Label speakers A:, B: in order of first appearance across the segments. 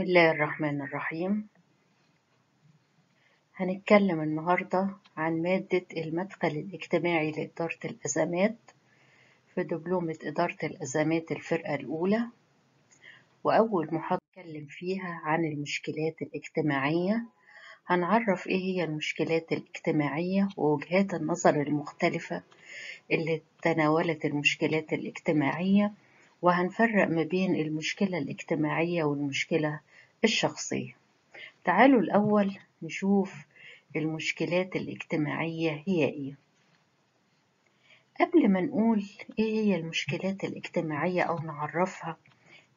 A: بسم الله الرحمن الرحيم. هنتكلم النهاردة عن مادة المدخل الاجتماعي لإدارة الأزمات في دبلومة إدارة الأزمات الفرقة الأولى. وأول محاضرة هنتكلم فيها عن المشكلات الاجتماعية. هنعرف إيه هي المشكلات الاجتماعية ووجهات النظر المختلفة اللي تناولت المشكلات الاجتماعية. وهنفرق ما بين المشكلة الاجتماعية والمشكلة الشخصية. تعالوا الأول نشوف المشكلات الاجتماعية هي إيه. قبل ما نقول إيه هي المشكلات الاجتماعية أو نعرفها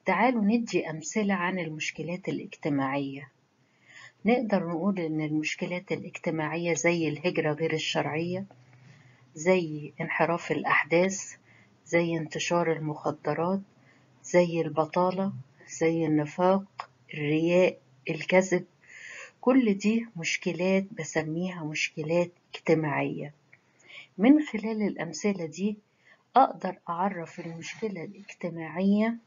A: تعالوا ندي أمثلة عن المشكلات الاجتماعية. نقدر نقول إن المشكلات الاجتماعية زي الهجرة غير الشرعية زي انحراف الأحداث زي انتشار المخدرات زي البطالة زي النفاق الرياء الكذب. كل دي مشكلات بسميها مشكلات اجتماعية. من خلال الأمثلة دي أقدر أعرف المشكلة الاجتماعية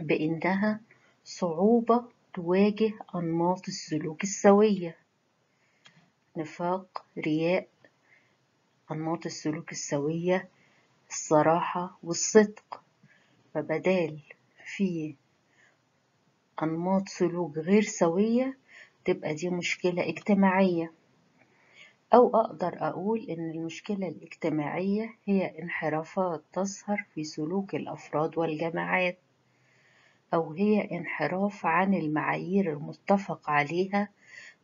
A: بإنها صعوبة تواجه أنماط السلوك السوية. نفاق رياء أنماط السلوك السوية الصراحة والصدق. فبدال في أنماط سلوك غير سوية تبقى دي مشكلة اجتماعية. أو أقدر أقول إن المشكلة الاجتماعية هي انحرافات تظهر في سلوك الأفراد والجماعات أو هي انحراف عن المعايير المتفق عليها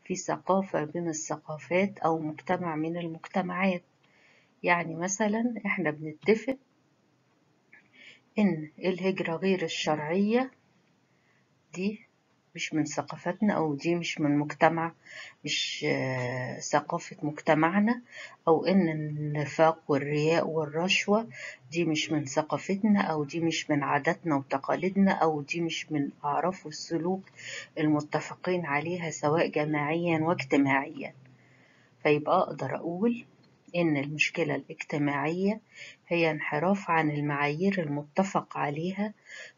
A: في ثقافة من الثقافات أو مجتمع من المجتمعات. يعني مثلا إحنا بنتفق إن الهجرة غير الشرعية دي مش من ثقافتنا أو دي مش من مجتمع مش ثقافة مجتمعنا أو إن النفاق والرياء والرشوة دي مش من ثقافتنا أو دي مش من عاداتنا وتقاليدنا أو دي مش من أعراف والسلوك المتفقين عليها سواء جماعيا واجتماعيا. فيبقى أقدر أقول إن المشكلة الاجتماعية هي انحراف عن المعايير المتفق عليها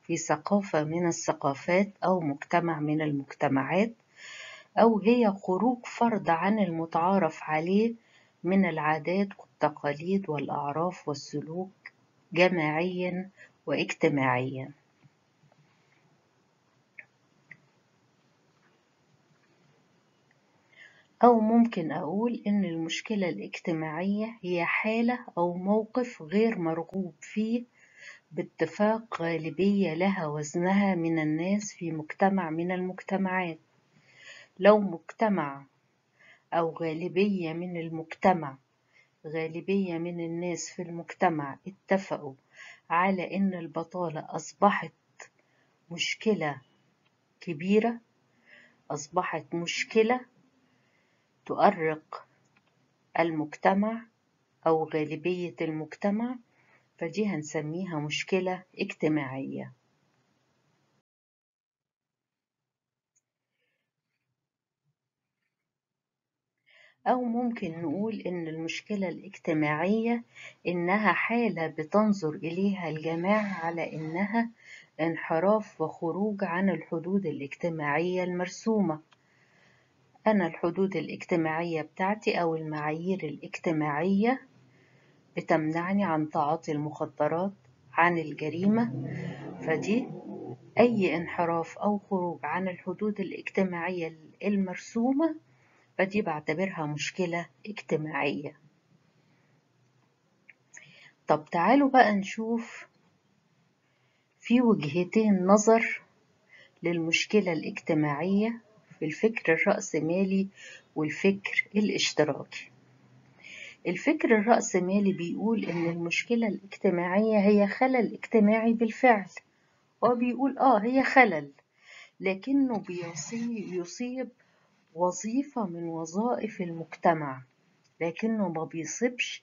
A: في ثقافة من الثقافات أو مجتمع من المجتمعات أو هي خروج فرد عن المتعارف عليه من العادات والتقاليد والأعراف والسلوك جماعيا واجتماعيا. أو ممكن أقول إن المشكلة الاجتماعية هي حالة أو موقف غير مرغوب فيه باتفاق غالبية لها وزنها من الناس في مجتمع من المجتمعات. لو مجتمع أو غالبية من المجتمع غالبية من الناس في المجتمع اتفقوا على إن البطالة أصبحت مشكلة كبيرة أصبحت مشكلة تؤرق المجتمع أو غالبية المجتمع. فدي هنسميها مشكلة اجتماعية. أو ممكن نقول إن المشكلة الاجتماعية إنها حالة بتنظر إليها الجماعة على إنها انحراف وخروج عن الحدود الاجتماعية المرسومة. أنا الحدود الاجتماعية بتاعتي أو المعايير الاجتماعية بتمنعني عن تعاطي المخدرات عن الجريمة فدي أي انحراف أو خروج عن الحدود الاجتماعية المرسومة فدي بعتبرها مشكلة اجتماعية. طب تعالوا بقى نشوف في وجهتين نظر للمشكلة الاجتماعية في الفكر الرأسمالي والفكر الاشتراكي. الفكر الرأسمالي بيقول إن المشكلة الاجتماعية هي خلل اجتماعي بالفعل. هو بيقول آه هي خلل لكنه بيصيب وظيفة من وظائف المجتمع لكنه ما بيصيبش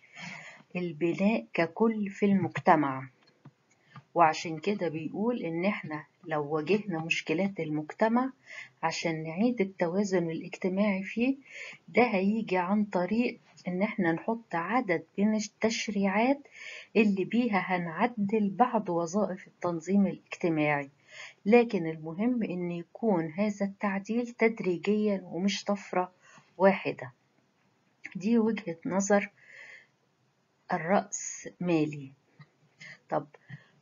A: البناء ككل في المجتمع. وعشان كده بيقول إن إحنا لو واجهنا مشكلات المجتمع عشان نعيد التوازن الاجتماعي فيه ده هيجي عن طريق إن إحنا نحط عدد من التشريعات اللي بيها هنعدل بعض وظائف التنظيم الاجتماعي. لكن المهم إن يكون هذا التعديل تدريجيا ومش طفرة واحدة. دي وجهة نظر الرأس مالي طب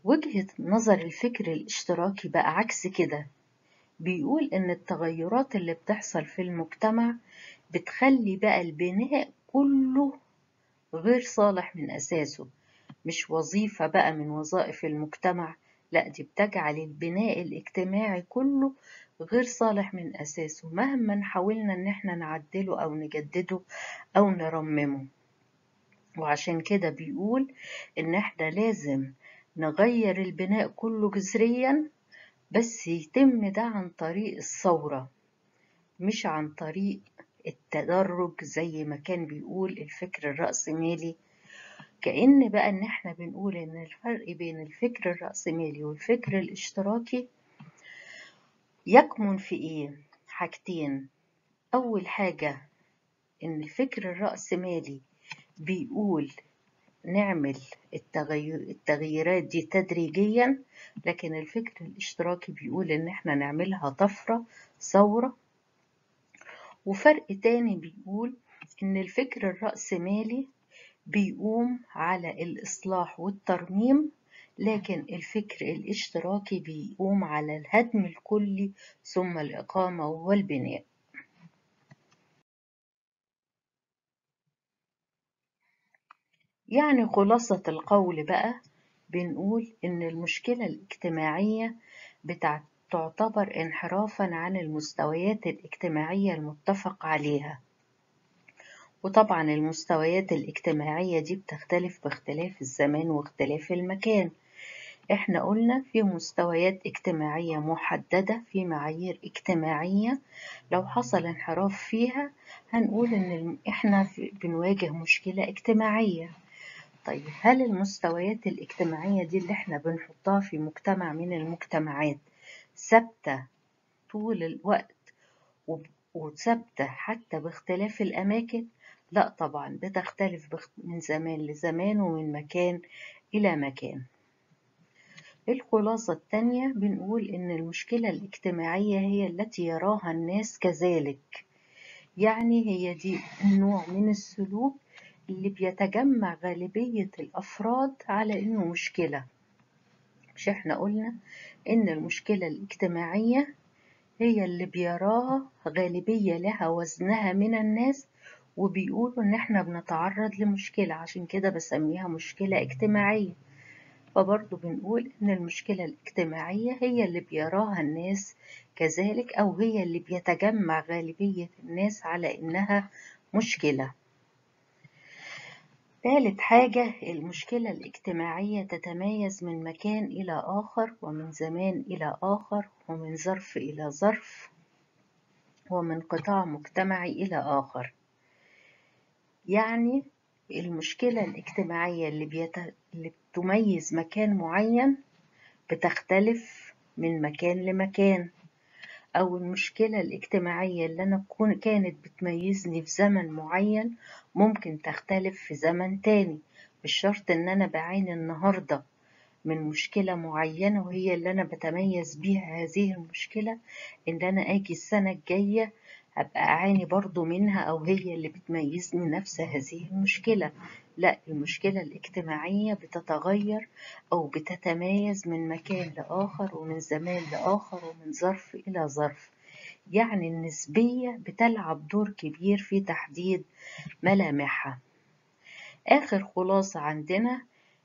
A: وجهة نظر الفكر الاشتراكي بقى عكس كده. بيقول إن التغيرات اللي بتحصل في المجتمع بتخلي بقى البناء كله غير صالح من أساسه. مش وظيفة بقى من وظائف المجتمع لا دي بتجعل البناء الاجتماعي كله غير صالح من أساسه مهما حاولنا إن إحنا نعدله أو نجدده أو نرممه. وعشان كده بيقول إن إحنا لازم نغير البناء كله جذريا بس يتم ده عن طريق الثورة مش عن طريق التدرج زي ما كان بيقول الفكر الرأسمالي كأن بقى إن إحنا بنقول إن الفرق بين الفكر الرأسمالي والفكر الاشتراكي يكمن في إيه؟ حاجتين أول حاجة إن الفكر الرأسمالي بيقول نعمل التغييرات دي تدريجيا لكن الفكر الاشتراكي بيقول إن إحنا نعملها طفرة ثورة. وفرق تاني بيقول إن الفكر الرأسمالي بيقوم على الإصلاح والترميم لكن الفكر الاشتراكي بيقوم على الهدم الكلي ثم الإقامة والبناء. يعني خلاصة القول بقى بنقول إن المشكلة الاجتماعية بتاعت تعتبر انحرافا عن المستويات الاجتماعية المتفق عليها. وطبعا المستويات الاجتماعية دي بتختلف باختلاف الزمان واختلاف المكان. إحنا قلنا في مستويات اجتماعية محددة في معايير اجتماعية. لو حصل انحراف فيها هنقول إن إحنا بنواجه مشكلة اجتماعية. طيب هل المستويات الاجتماعية دي اللي إحنا بنحطها في مجتمع من المجتمعات ثابتة طول الوقت وثابتة حتى باختلاف الأماكن؟ لا طبعا بتختلف من زمان لزمان ومن مكان إلى مكان. الخلاصة التانية بنقول إن المشكلة الاجتماعية هي التي يراها الناس كذلك. يعني هي دي النوع من السلوك اللي بيتجمع غالبية الأفراد على إنه مشكلة. مش إحنا قلنا إن المشكلة الاجتماعية هي اللي بيراها غالبية لها وزنها من الناس وبيقولوا إن إحنا بنتعرض لمشكلة عشان كده بسميها مشكلة اجتماعية. فبرضه بنقول إن المشكلة الاجتماعية هي اللي بيراها الناس كذلك أو هي اللي بيتجمع غالبية الناس على إنها مشكلة. ثالث حاجة المشكلة الاجتماعية تتميز من مكان إلى آخر ومن زمان إلى آخر ومن ظرف إلى ظرف ومن قطاع مجتمعي إلى آخر. يعني المشكلة الاجتماعية اللي, بيت... اللي بتميز مكان معين بتختلف من مكان لمكان. أو المشكلة الاجتماعية اللي أنا كانت بتميزني في زمن معين ممكن تختلف في زمن تاني. مش شرط إن أنا بعاني النهاردة من مشكلة معينة وهي اللي أنا بتميز بيها هذه المشكلة إن أنا أجي السنة الجاية أبقى أعاني برضو منها أو هي اللي بتميزني نفس هذه المشكلة. لا المشكلة الاجتماعية بتتغير أو بتتميز من مكان لآخر ومن زمان لآخر ومن ظرف إلى ظرف. يعني النسبية بتلعب دور كبير في تحديد ملامحها. آخر خلاصة عندنا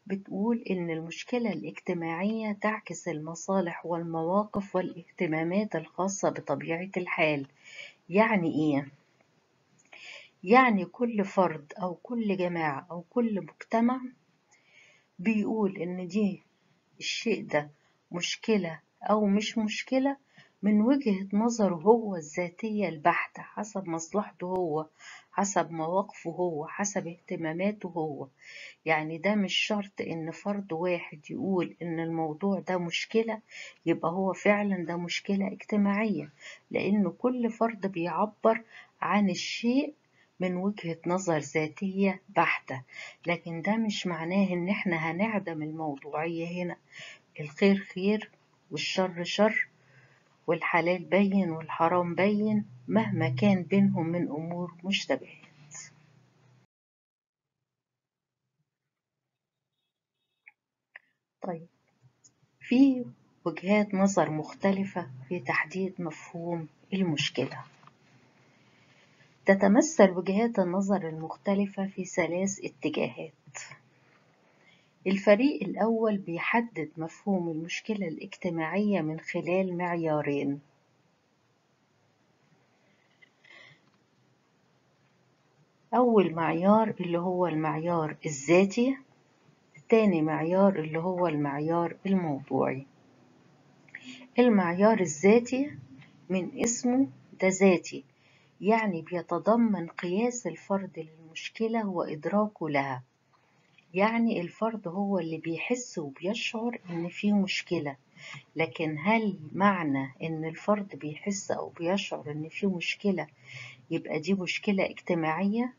A: بتقول إن المشكلة الاجتماعية تعكس المصالح والمواقف والاهتمامات الخاصة بطبيعة الحال. يعني إيه؟ يعني كل فرد أو كل جماعة أو كل مجتمع بيقول إن دي الشيء ده مشكلة أو مش مشكلة من وجهة نظره هو الذاتية البحتة حسب مصلحته هو حسب مواقفه هو حسب اهتماماته هو. يعني ده مش شرط إن فرد واحد يقول إن الموضوع ده مشكلة يبقى هو فعلا ده مشكلة اجتماعية. لأن كل فرد بيعبر عن الشيء من وجهة نظر ذاتية بحتة لكن ده مش معناه إن إحنا هنعدم الموضوعية هنا. الخير خير والشر شر والحلال بين والحرام بين مهما كان بينهم من أمور مشتبهات. طيب في وجهات نظر مختلفة في تحديد مفهوم المشكلة. تتمثل وجهات النظر المختلفة في ثلاث اتجاهات. الفريق الأول بيحدد مفهوم المشكلة الاجتماعية من خلال معيارين. أول معيار اللي هو المعيار الذاتي تاني معيار اللي هو المعيار الموضوعي. المعيار الذاتي من اسمه ده ذاتي. يعني بيتضمن قياس الفرد للمشكلة وإدراكه لها يعني الفرد هو اللي بيحس وبيشعر إن في مشكلة لكن هل معنى إن الفرد بيحس أو بيشعر إن في مشكلة يبقى دي مشكلة اجتماعية؟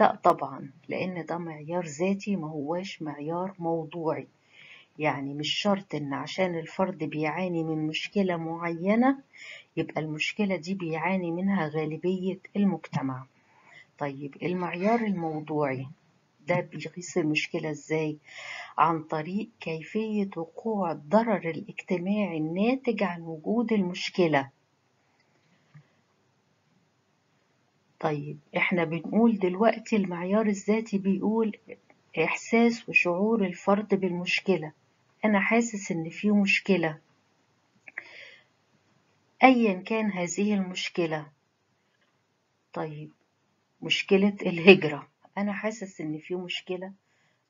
A: لا طبعا لأن ده معيار ذاتي ما هواش معيار موضوعي يعني مش شرط إن عشان الفرد بيعاني من مشكلة معينة يبقى المشكلة دي بيعاني منها غالبية المجتمع. طيب المعيار الموضوعي ده بيقيس المشكلة إزاي؟ عن طريق كيفية وقوع الضرر الاجتماعي الناتج عن وجود المشكلة. طيب إحنا بنقول دلوقتي المعيار الذاتي بيقول إحساس وشعور الفرد بالمشكلة. أنا حاسس إن في مشكلة. ايا كان هذه المشكلة. طيب مشكلة الهجرة. أنا حاسس إن في مشكلة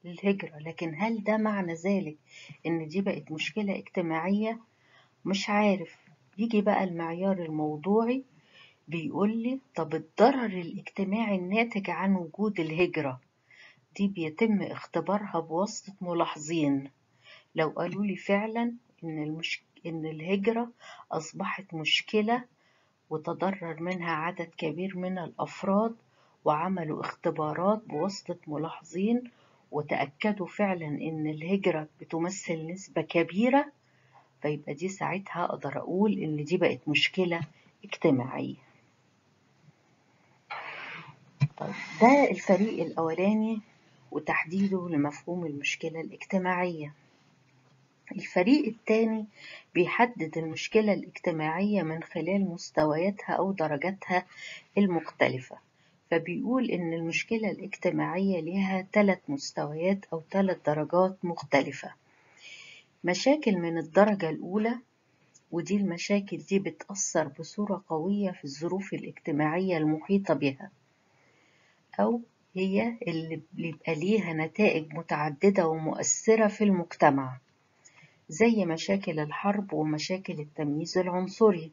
A: للهجرة لكن هل ده معنى ذلك إن دي بقت مشكلة اجتماعية؟ مش عارف. يجي بقى المعيار الموضوعي بيقول لي طب الضرر الاجتماعي الناتج عن وجود الهجرة دي بيتم اختبارها بواسطة ملاحظين. لو قالوا لي فعلا إن, المش... إن الهجرة أصبحت مشكلة وتضرر منها عدد كبير من الأفراد وعملوا اختبارات بواسطة ملاحظين وتأكدوا فعلا إن الهجرة بتمثل نسبة كبيرة فيبقى دي ساعتها أقدر أقول إن دي بقت مشكلة اجتماعية. طيب ده الفريق الأولاني وتحديده لمفهوم المشكلة الاجتماعية. الفريق الثاني بيحدد المشكلة الاجتماعية من خلال مستوياتها أو درجاتها المختلفة فبيقول إن المشكلة الاجتماعية لها ثلاث مستويات أو ثلاث درجات مختلفة. مشاكل من الدرجة الأولى ودي المشاكل دي بتأثر بصورة قوية في الظروف الاجتماعية المحيطة بها أو هي اللي بيبقى ليها نتائج متعددة ومؤثرة في المجتمع. زي مشاكل الحرب ومشاكل التمييز العنصري.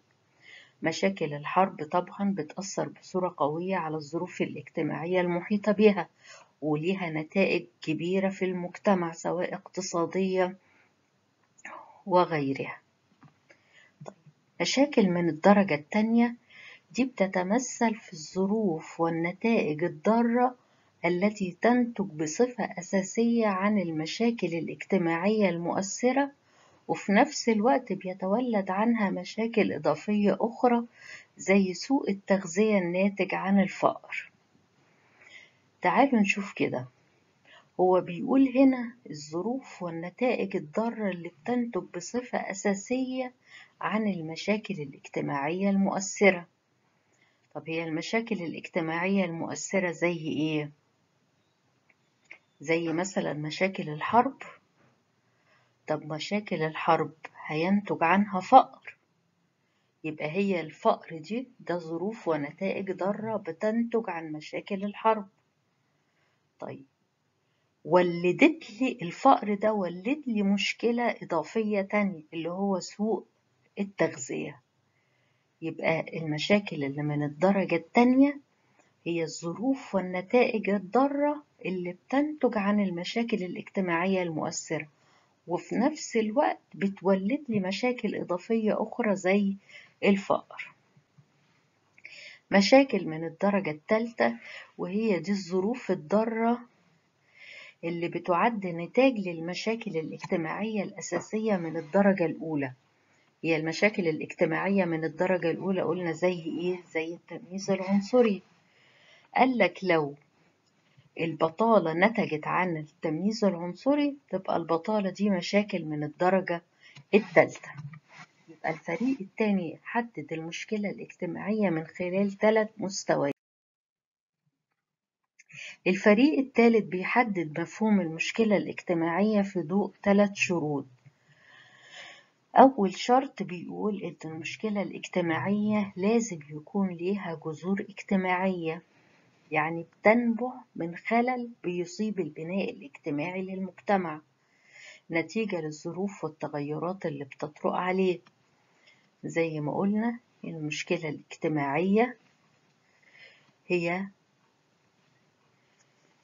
A: مشاكل الحرب طبعا بتأثر بصورة قوية على الظروف الاجتماعية المحيطة بها وليها نتائج كبيرة في المجتمع سواء اقتصادية وغيرها. مشاكل من الدرجة التانية دي بتتمثل في الظروف والنتائج الضارة التي تنتج بصفة أساسية عن المشاكل الاجتماعية المؤثرة وفي نفس الوقت بيتولد عنها مشاكل إضافية أخرى زي سوء التغذية الناتج عن الفقر. تعالوا نشوف كده. هو بيقول هنا الظروف والنتائج الضارة اللي بتنتج بصفة أساسية عن المشاكل الاجتماعية المؤثرة. طب هي المشاكل الاجتماعية المؤثرة زي إيه؟ زي مثلا مشاكل الحرب طب مشاكل الحرب هينتج عنها فقر؟ يبقى هي الفقر دي ده ظروف ونتائج ضارة بتنتج عن مشاكل الحرب. طيب ولدت لي الفقر ده ولد لي مشكلة إضافية تانية اللي هو سوء التغذية. يبقى المشاكل اللي من الدرجة التانية هي الظروف والنتائج الضارة اللي بتنتج عن المشاكل الاجتماعية المؤثرة. وفي نفس الوقت بتولد لي مشاكل إضافية أخرى زي الفقر. مشاكل من الدرجة الثالثة وهي دي الظروف الضارة اللي بتعد نتاج للمشاكل الاجتماعية الأساسية من الدرجة الأولى. هي المشاكل الاجتماعية من الدرجة الأولى قلنا زي إيه؟ زي التمييز العنصري. قال لك لو البطالة نتجت عن التمييز العنصري تبقى البطالة دي مشاكل من الدرجة الثالثة يبقى الفريق الثاني حدد المشكلة الاجتماعية من خلال ثلاث مستويات. الفريق الثالث بيحدد مفهوم المشكلة الاجتماعية في ضوء ثلاث شروط. أول شرط بيقول إن المشكلة الاجتماعية لازم يكون ليها جذور اجتماعية. يعني بتنبع من خلل بيصيب البناء الاجتماعي للمجتمع نتيجة للظروف والتغيرات اللي بتطرق عليه. زي ما قلنا المشكلة الاجتماعية هي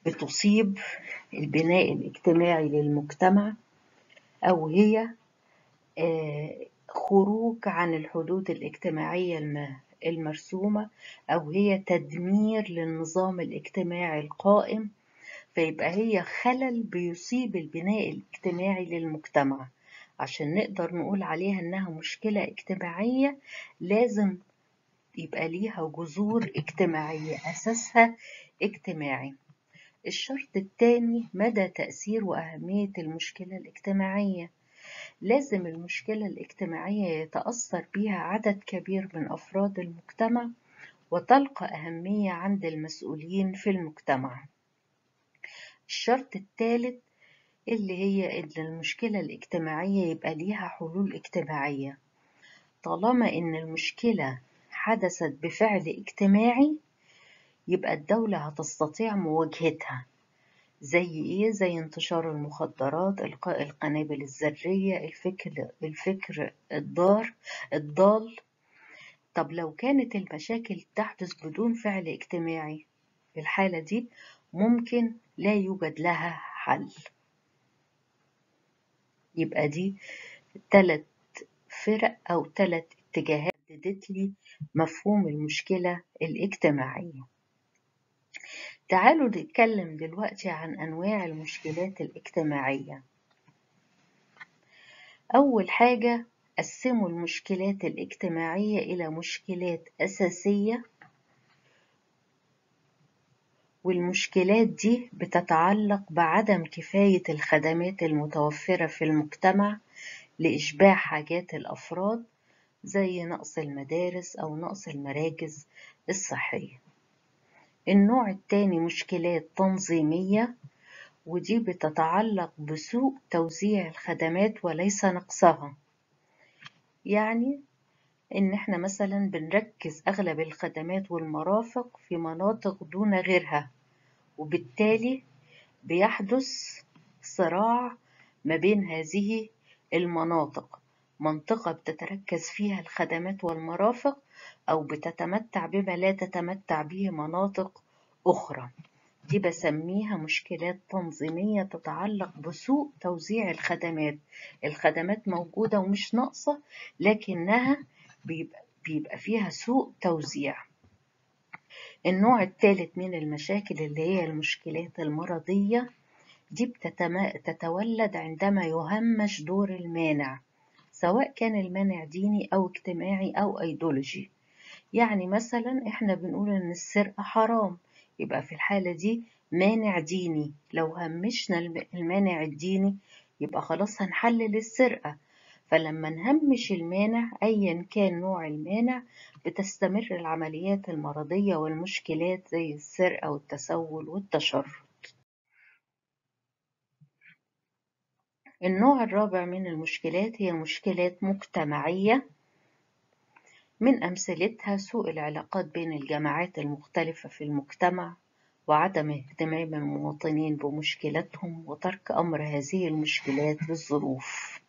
A: بتصيب البناء الاجتماعي للمجتمع أو هي خروج عن الحدود الاجتماعية المرسومة أو هي تدمير للنظام الاجتماعي القائم فيبقى هي خلل بيصيب البناء الاجتماعي للمجتمع. عشان نقدر نقول عليها إنها مشكلة اجتماعية لازم يبقى ليها جذور اجتماعية أساسها اجتماعي. الشرط الثاني مدى تأثير وأهمية المشكلة الاجتماعية. لازم المشكلة الاجتماعية يتأثر بها عدد كبير من أفراد المجتمع وتلقى أهمية عند المسؤولين في المجتمع. الشرط الثالث اللي هي إن المشكلة الاجتماعية يبقى ليها حلول اجتماعية. طالما إن المشكلة حدثت بفعل اجتماعي يبقى الدولة هتستطيع مواجهتها. زي إيه؟ زي انتشار المخدرات إلقاء القنابل الذرية الفكر الفكر الضار الضال. طب لو كانت المشاكل تحدث بدون فعل اجتماعي الحالة دي ممكن لا يوجد لها حل. يبقى دي ثلاث فرق أو ثلاث اتجاهات حددت لي مفهوم المشكلة الاجتماعية. تعالوا نتكلم دلوقتي عن أنواع المشكلات الاجتماعية. أول حاجة قسموا المشكلات الاجتماعية إلى مشكلات أساسية والمشكلات دي بتتعلق بعدم كفاية الخدمات المتوفرة في المجتمع لإشباع حاجات الأفراد زي نقص المدارس أو نقص المراكز الصحية. النوع التاني مشكلات تنظيمية ودي بتتعلق بسوء توزيع الخدمات وليس نقصها. يعني إن إحنا مثلا بنركز أغلب الخدمات والمرافق في مناطق دون غيرها وبالتالي بيحدث صراع ما بين هذه المناطق. منطقة بتتركز فيها الخدمات والمرافق أو بتتمتع بما لا تتمتع به مناطق أخرى. دي بسميها مشكلات تنظيمية تتعلق بسوء توزيع الخدمات. الخدمات موجودة ومش ناقصة لكنها بيبقى, فيها سوء توزيع. النوع الثالث من المشاكل اللي هي المشكلات المرضية دي بتتولد عندما يهمش دور المانع سواء كان المانع ديني أو اجتماعي أو أيديولوجي يعني مثلا إحنا بنقول إن السرقة حرام يبقى في الحالة دي مانع ديني. لو همشنا المانع الديني يبقى خلاص هنحلل السرقة. فلما نهمش المانع أيا كان نوع المانع بتستمر العمليات المرضية والمشكلات زي السرقة والتسول والتشرد. النوع الرابع من المشكلات هي مشكلات مجتمعية. من أمثلتها سوء العلاقات بين الجماعات المختلفة في المجتمع وعدم اهتمام المواطنين بمشكلاتهم وترك أمر هذه المشكلات للظروف.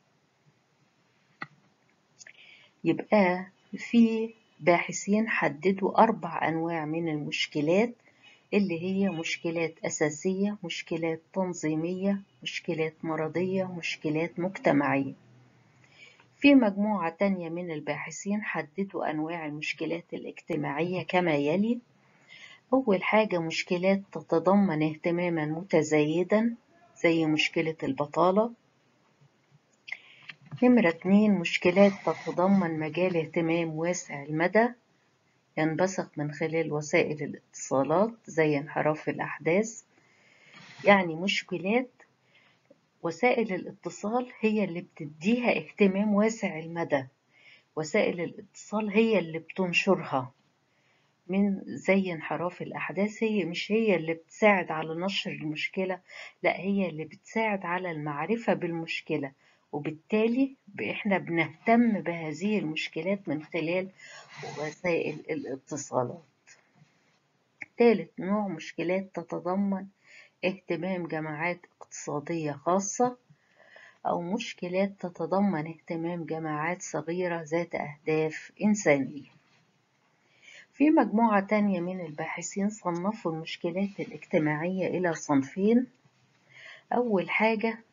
A: يبقى في باحثين حددوا أربع أنواع من المشكلات اللي هي مشكلات أساسية مشكلات تنظيمية مشكلات مرضية مشكلات مجتمعية. في مجموعة تانية من الباحثين حددوا أنواع المشكلات الاجتماعية كما يلي. أول حاجة مشكلات تتضمن اهتماما متزايدا زي مشكلة البطالة. نمرة اتنين مشكلات تتضمن مجال اهتمام واسع المدى ينبثق من خلال وسائل الاتصالات زي انحراف الأحداث. يعني مشكلات وسائل الاتصال هي اللي بتديها اهتمام واسع المدى. وسائل الاتصال هي اللي بتنشرها. من زي انحراف الأحداث هي مش هي اللي بتساعد على نشر المشكلة لا هي اللي بتساعد على المعرفة بالمشكلة. وبالتالي إحنا بنهتم بهذه المشكلات من خلال وسائل الاتصالات. ثالث نوع مشكلات تتضمن اهتمام جماعات اقتصادية خاصة أو مشكلات تتضمن اهتمام جماعات صغيرة ذات أهداف إنسانية. في مجموعة تانية من الباحثين صنفوا المشكلات الاجتماعية إلى صنفين. أول حاجة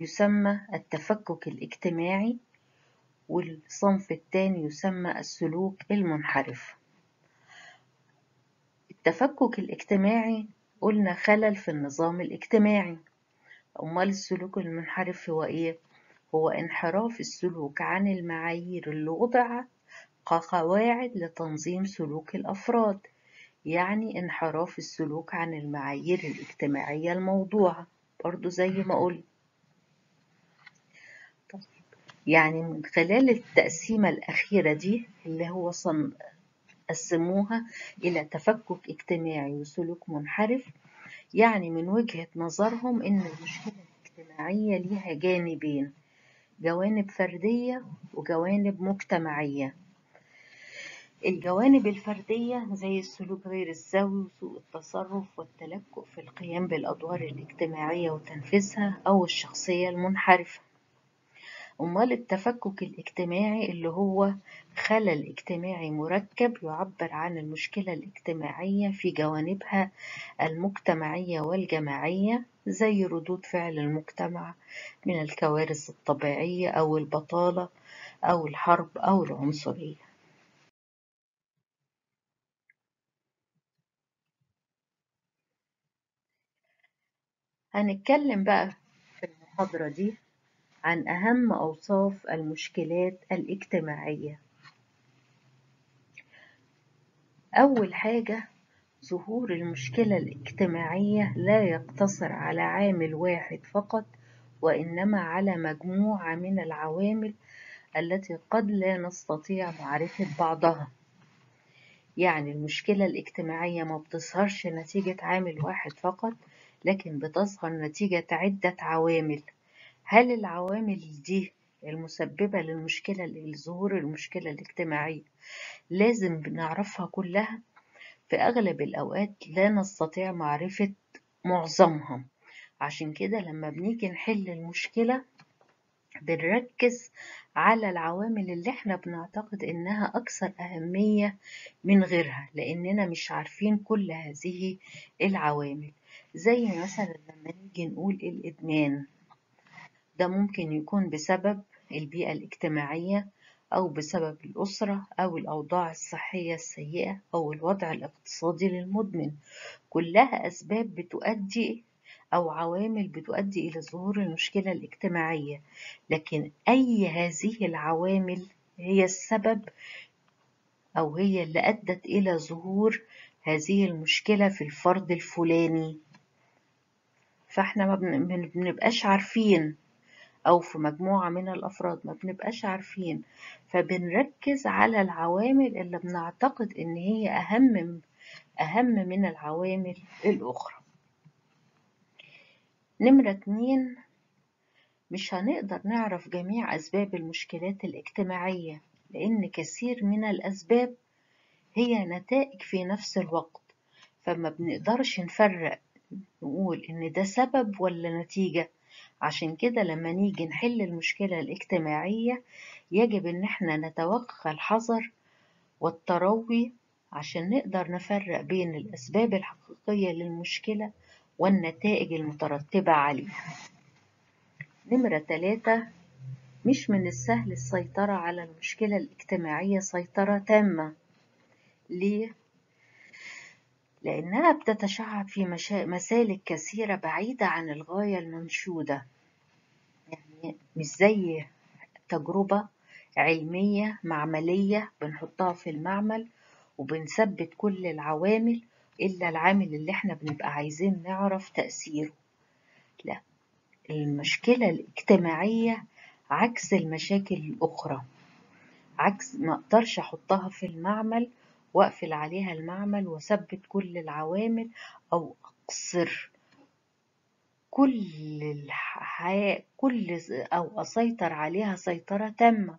A: يسمى التفكك الاجتماعي والصنف الثاني يسمى السلوك المنحرف. التفكك الاجتماعي قلنا خلل في النظام الاجتماعي أمال السلوك المنحرف هو إيه؟ هو انحراف السلوك عن المعايير اللي وضعت كقواعد لتنظيم سلوك الأفراد يعني انحراف السلوك عن المعايير الاجتماعية الموضوعة برضو زي ما قلت يعني من خلال التقسيمة الأخيرة دي اللي هو صن... قسموها إلى تفكك اجتماعي وسلوك منحرف يعني من وجهة نظرهم إن المشكلة الاجتماعية ليها جانبين جوانب فردية وجوانب مجتمعية. الجوانب الفردية زي السلوك غير السوي وسوء التصرف والتلكؤ في القيام بالأدوار الاجتماعية وتنفيذها أو الشخصية المنحرفة. أمال التفكك الاجتماعي اللي هو خلل اجتماعي مركب يعبر عن المشكلة الاجتماعية في جوانبها المجتمعية والجماعية زي ردود فعل المجتمع من الكوارث الطبيعية أو البطالة أو الحرب أو العنصرية. هنتكلم بقى في المحاضرة دي عن أهم أوصاف المشكلات الاجتماعية. أول حاجة ظهور المشكلة الاجتماعية لا يقتصر على عامل واحد فقط وإنما على مجموعة من العوامل التي قد لا نستطيع معرفة بعضها. يعني المشكلة الاجتماعية ما بتظهرش نتيجة عامل واحد فقط لكن بتظهر نتيجة عدة عوامل. هل العوامل دي المسببة للمشكلة لظهور المشكلة الاجتماعية لازم نعرفها كلها؟ في أغلب الأوقات لا نستطيع معرفة معظمها عشان كده لما بنيجي نحل المشكلة بنركز على العوامل اللي إحنا بنعتقد إنها أكثر أهمية من غيرها لأننا مش عارفين كل هذه العوامل. زي مثلا لما نيجي نقول الإدمان. ده ممكن يكون بسبب البيئة الاجتماعية أو بسبب الأسرة أو الأوضاع الصحية السيئة أو الوضع الاقتصادي للمدمن. كلها أسباب بتؤدي أو عوامل بتؤدي إلى ظهور المشكلة الاجتماعية. لكن أي هذه العوامل هي السبب أو هي اللي أدت إلى ظهور هذه المشكلة في الفرد الفلاني. فإحنا ما بنبقاش عارفين أو في مجموعة من الأفراد ما بنبقاش عارفين فبنركز على العوامل اللي بنعتقد إن هي أهم أهم من العوامل الأخرى. نمرة اتنين مش هنقدر نعرف جميع أسباب المشكلات الاجتماعية لأن كثير من الأسباب هي نتائج في نفس الوقت فما بنقدرش نفرق نقول إن ده سبب ولا نتيجة. عشان كده لما نيجي نحل المشكلة الاجتماعية يجب إن إحنا نتوخى الحذر والتروي عشان نقدر نفرق بين الأسباب الحقيقية للمشكلة والنتائج المترتبة عليها نمرة ثلاثة مش من السهل السيطرة على المشكلة الاجتماعية سيطرة تامة ليه؟ لأنها بتتشعب في مشا... مسالك كثيرة بعيدة عن الغاية المنشودة. يعني مش زي تجربة علمية معملية بنحطها في المعمل وبنثبت كل العوامل إلا العامل اللي إحنا بنبقى عايزين نعرف تأثيره. لا المشكلة الاجتماعية عكس المشاكل الأخرى. عكس ما أقدرش أحطها في المعمل وأقفل عليها المعمل وأثبت كل العوامل أو أقصر كل الحياة كل أو أسيطر عليها سيطرة تامة.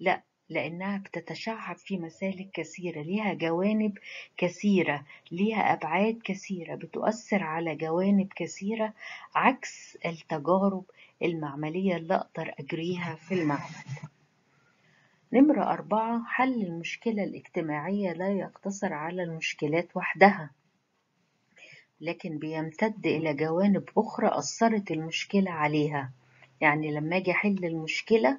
A: لا لأنها بتتشعب في مسالك كثيرة ليها جوانب كثيرة ليها أبعاد كثيرة بتؤثر على جوانب كثيرة عكس التجارب المعملية اللي أقدر أجريها في المعمل. نمرة أربعة حل المشكلة الاجتماعية لا يقتصر على المشكلات وحدها لكن بيمتد إلى جوانب أخرى أثرت المشكلة عليها. يعني لما أجي أحل المشكلة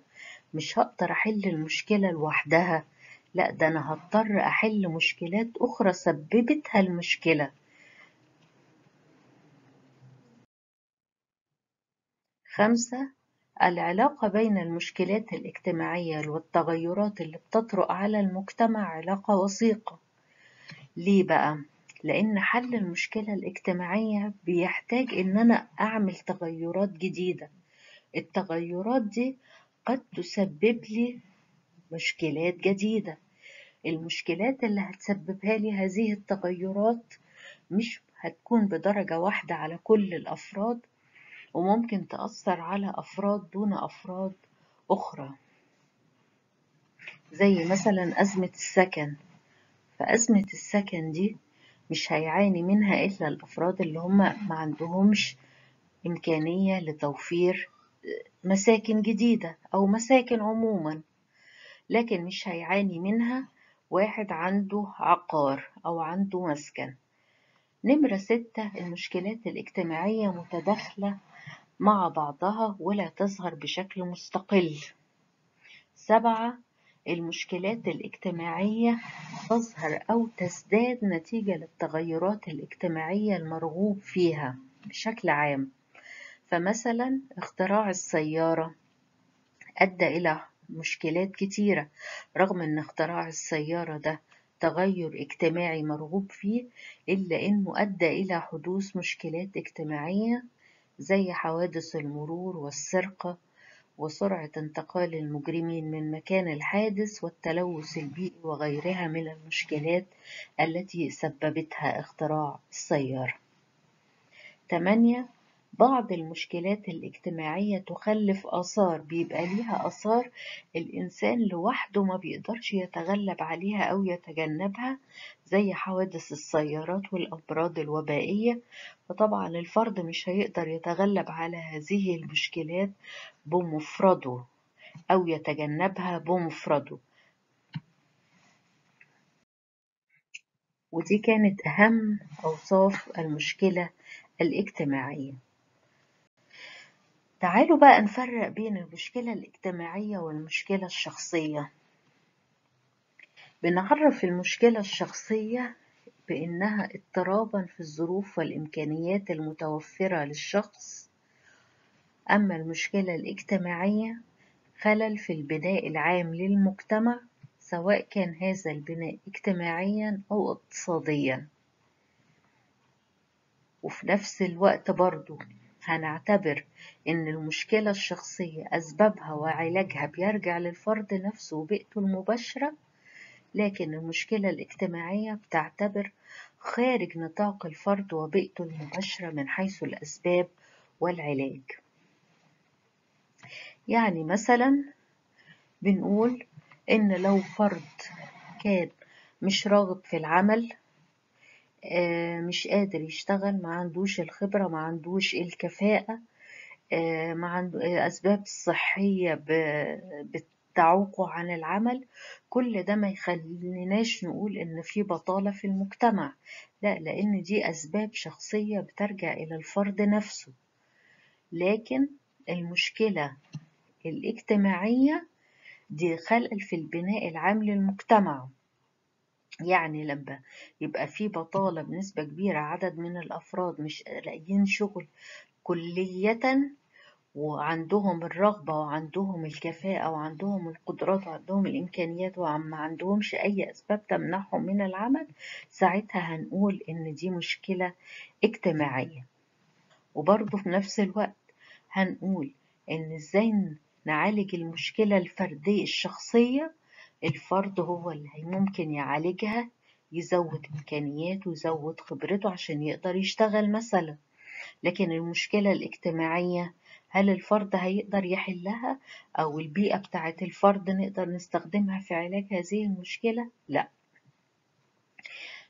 A: مش هقدر أحل المشكلة لوحدها لا ده أنا هضطر أحل مشكلات أخرى سببتها المشكلة. خمسة العلاقة بين المشكلات الاجتماعية والتغيرات اللي بتطرق على المجتمع علاقة وثيقة. ليه بقى؟ لأن حل المشكلة الاجتماعية بيحتاج إن أنا أعمل تغيرات جديدة. التغيرات دي قد تسبب لي مشكلات جديدة. المشكلات اللي هتسببها لي هذه التغيرات مش هتكون بدرجة واحدة على كل الأفراد وممكن تأثر على أفراد دون أفراد أخرى. زي مثلا أزمة السكن. فأزمة السكن دي مش هيعاني منها إلا الأفراد اللي هم ما عندهمش إمكانية لتوفير مساكن جديدة أو مساكن عموما. لكن مش هيعاني منها واحد عنده عقار أو عنده مسكن. نمرة ستة المشكلات الاجتماعية متداخلة مع بعضها ولا تظهر بشكل مستقل. سبعة المشكلات الاجتماعية تظهر أو تزداد نتيجة للتغيرات الاجتماعية المرغوب فيها بشكل عام. فمثلا اختراع السيارة أدى إلى مشكلات كتيرة. رغم أن اختراع السيارة ده تغير اجتماعي مرغوب فيه إلا أنه أدى إلى حدوث مشكلات اجتماعية زي حوادث المرور والسرقة وسرعة انتقال المجرمين من مكان الحادث والتلوث البيئي وغيرها من المشكلات التي سببتها اختراع السيارة. 8 بعض المشكلات الاجتماعية تخلف آثار بيبقى ليها آثار الإنسان لوحده ما بيقدرش يتغلب عليها أو يتجنبها زي حوادث السيارات والأمراض الوبائية. فطبعا الفرد مش هيقدر يتغلب على هذه المشكلات بمفرده أو يتجنبها بمفرده. ودي كانت أهم أوصاف المشكلة الاجتماعية. تعالوا بقى نفرق بين المشكلة الاجتماعية والمشكلة الشخصية. بنعرف المشكلة الشخصية بأنها اضطرابا في الظروف والإمكانيات المتوفرة للشخص. أما المشكلة الاجتماعية خلل في البناء العام للمجتمع سواء كان هذا البناء اجتماعيا أو اقتصاديا. وفي نفس الوقت برضو هنعتبر إن المشكلة الشخصية أسبابها وعلاجها بيرجع للفرد نفسه وبيئته المباشرة لكن المشكلة الاجتماعية بتعتبر خارج نطاق الفرد وبيئته المباشرة من حيث الأسباب والعلاج. يعني مثلا بنقول إن لو فرد كان مش راغب في العمل مش قادر يشتغل ما عندوش الخبرة ما عندوش الكفاءة ما عنده أسباب صحية بتعوقه عن العمل. كل ده ما يخليناش نقول إن في بطالة في المجتمع. لا لأن دي أسباب شخصية بترجع إلى الفرد نفسه. لكن المشكلة الاجتماعية دي خلل في البناء العام للمجتمع. يعني لما يبقى في بطالة بنسبة كبيرة عدد من الأفراد مش لاقيين شغل كلية وعندهم الرغبة وعندهم الكفاءة وعندهم القدرات وعندهم الإمكانيات وما عندهمش أي أسباب تمنعهم من العمل ساعتها هنقول إن دي مشكلة اجتماعية. وبرضه في نفس الوقت هنقول إن إزاي نعالج المشكلة الفردية الشخصية الفرد هو اللي ممكن يعالجها يزود إمكانياته ويزود خبرته عشان يقدر يشتغل مثلا. لكن المشكلة الاجتماعية هل الفرد هيقدر يحلها؟ أو البيئة بتاعت الفرد نقدر نستخدمها في علاج هذه المشكلة؟ لا.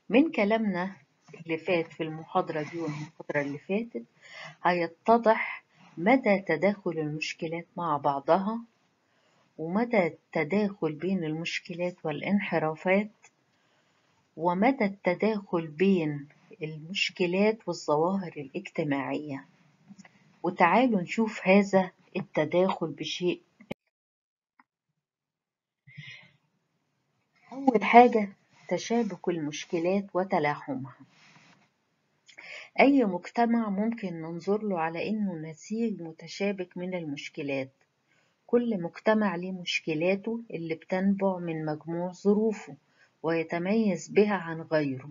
A: من كلامنا اللي فات في المحاضرة دي والمحاضرة اللي فاتت هيتضح مدى تداخل المشكلات مع بعضها ومدى التداخل بين المشكلات والانحرافات؟ ومدى التداخل بين المشكلات والظواهر الاجتماعية؟ وتعالوا نشوف هذا التداخل بشيء. أول حاجة تشابك المشكلات وتلاحمها. أي مجتمع ممكن ننظر له على إنه نسيج متشابك من المشكلات. كل مجتمع ليه مشكلاته اللي بتنبع من مجموع ظروفه ويتميز بها عن غيره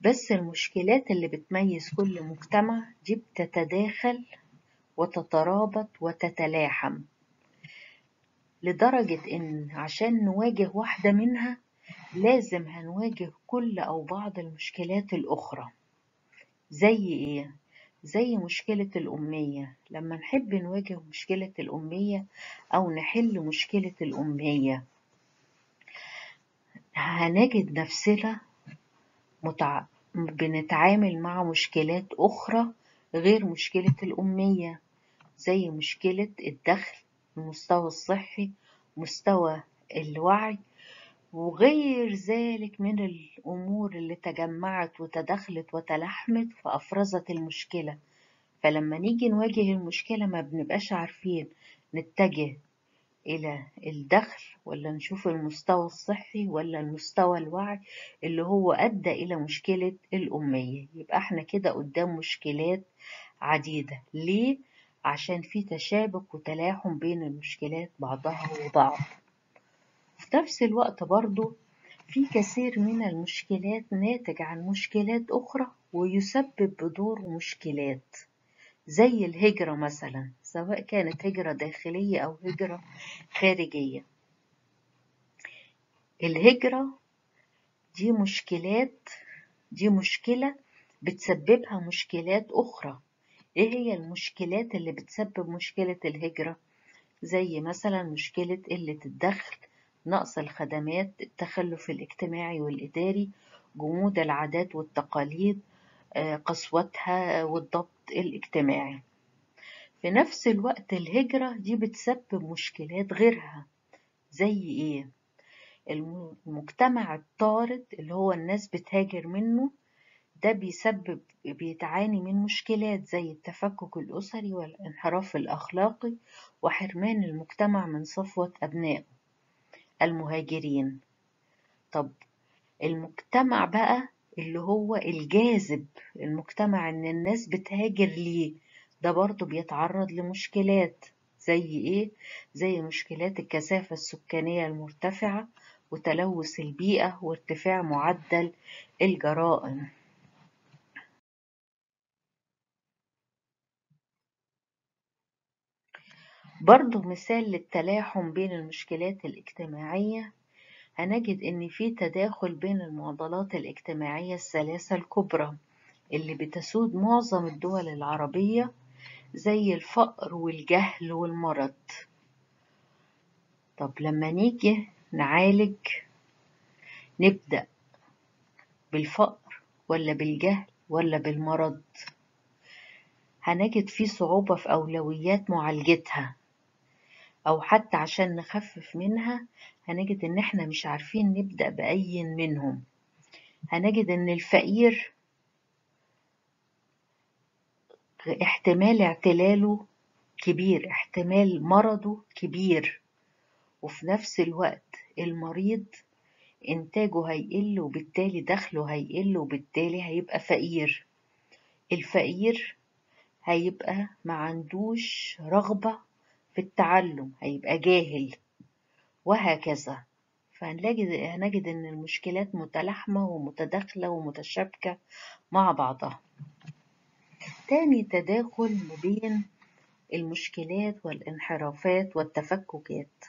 A: بس المشكلات اللي بتميز كل مجتمع دي بتتداخل وتترابط وتتلاحم لدرجة إن عشان نواجه واحدة منها لازم هنواجه كل أو بعض المشكلات الأخرى زي إيه؟ زي مشكلة الأمية. لما نحب نواجه مشكلة الأمية أو نحل مشكلة الأمية هنجد نفسنا متع... بنتعامل مع مشكلات أخرى غير مشكلة الأمية زي مشكلة الدخل المستوى الصحي مستوى الوعي وغير ذلك من الأمور اللي تجمعت وتدخلت وتلحمت فأفرزت المشكلة. فلما نيجي نواجه المشكلة ما بنبقاش عارفين نتجه إلى الدخل ولا نشوف المستوى الصحي ولا المستوى الوعي اللي هو أدى إلى مشكلة الأمية. يبقى إحنا كده قدام مشكلات عديدة. ليه؟ عشان في تشابك وتلاحم بين المشكلات بعضها وبعض. نفس الوقت برضو في كثير من المشكلات ناتج عن مشكلات أخرى ويسبب بدور مشكلات زي الهجرة مثلا سواء كانت هجرة داخلية أو هجرة خارجية. الهجرة دي مشكلات دي مشكلة بتسببها مشكلات أخرى. إيه هي المشكلات اللي بتسبب مشكلة الهجرة؟ زي مثلا مشكلة قلة الدخل نقص الخدمات التخلف الاجتماعي والإداري جمود العادات والتقاليد قسوتها والضبط الاجتماعي. في نفس الوقت الهجرة دي بتسبب مشكلات غيرها. زي إيه؟ المجتمع الطارد اللي هو الناس بتهاجر منه ده بيسبب بيتعاني من مشكلات زي التفكك الأسري والانحراف الأخلاقي وحرمان المجتمع من صفوة أبنائه. المهاجرين. طب المجتمع بقى اللي هو الجاذب المجتمع إن الناس بتهاجر ليه ده برضه بيتعرض لمشكلات زي إيه؟ زي مشكلات الكثافة السكانية المرتفعة وتلوث البيئة وارتفاع معدل الجرائم. برضه مثال للتلاحم بين المشكلات الاجتماعية هنجد إن في تداخل بين المعضلات الاجتماعية الثلاثة الكبرى اللي بتسود معظم الدول العربية زي الفقر والجهل والمرض. طب لما نيجي نعالج نبدأ بالفقر ولا بالجهل ولا بالمرض؟ هنجد في صعوبة في أولويات معالجتها. أو حتى عشان نخفف منها هنجد إن إحنا مش عارفين نبدأ بأي منهم. هنجد إن الفقير احتمال اعتلاله كبير احتمال مرضه كبير. وفي نفس الوقت المريض إنتاجه هيقل وبالتالي دخله هيقل وبالتالي هيبقى فقير. الفقير هيبقى ما عندوش رغبة في التعلم هيبقى جاهل. وهكذا. فهنجد هنجد إن المشكلات متلاحمة ومتداخلة ومتشابكة مع بعضها. تاني تداخل ما بين المشكلات والانحرافات والتفككات.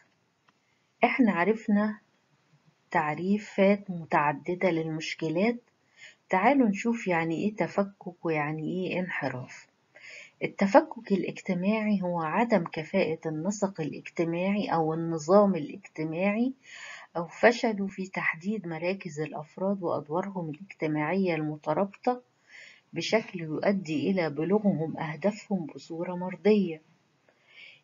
A: إحنا عرفنا تعريفات متعددة للمشكلات. تعالوا نشوف يعني إيه تفكك ويعني إيه انحراف. التفكك الاجتماعي هو عدم كفاءة النسق الاجتماعي أو النظام الاجتماعي أو فشلوا في تحديد مراكز الأفراد وأدوارهم الاجتماعية المترابطة بشكل يؤدي إلى بلوغهم أهدافهم بصورة مرضية.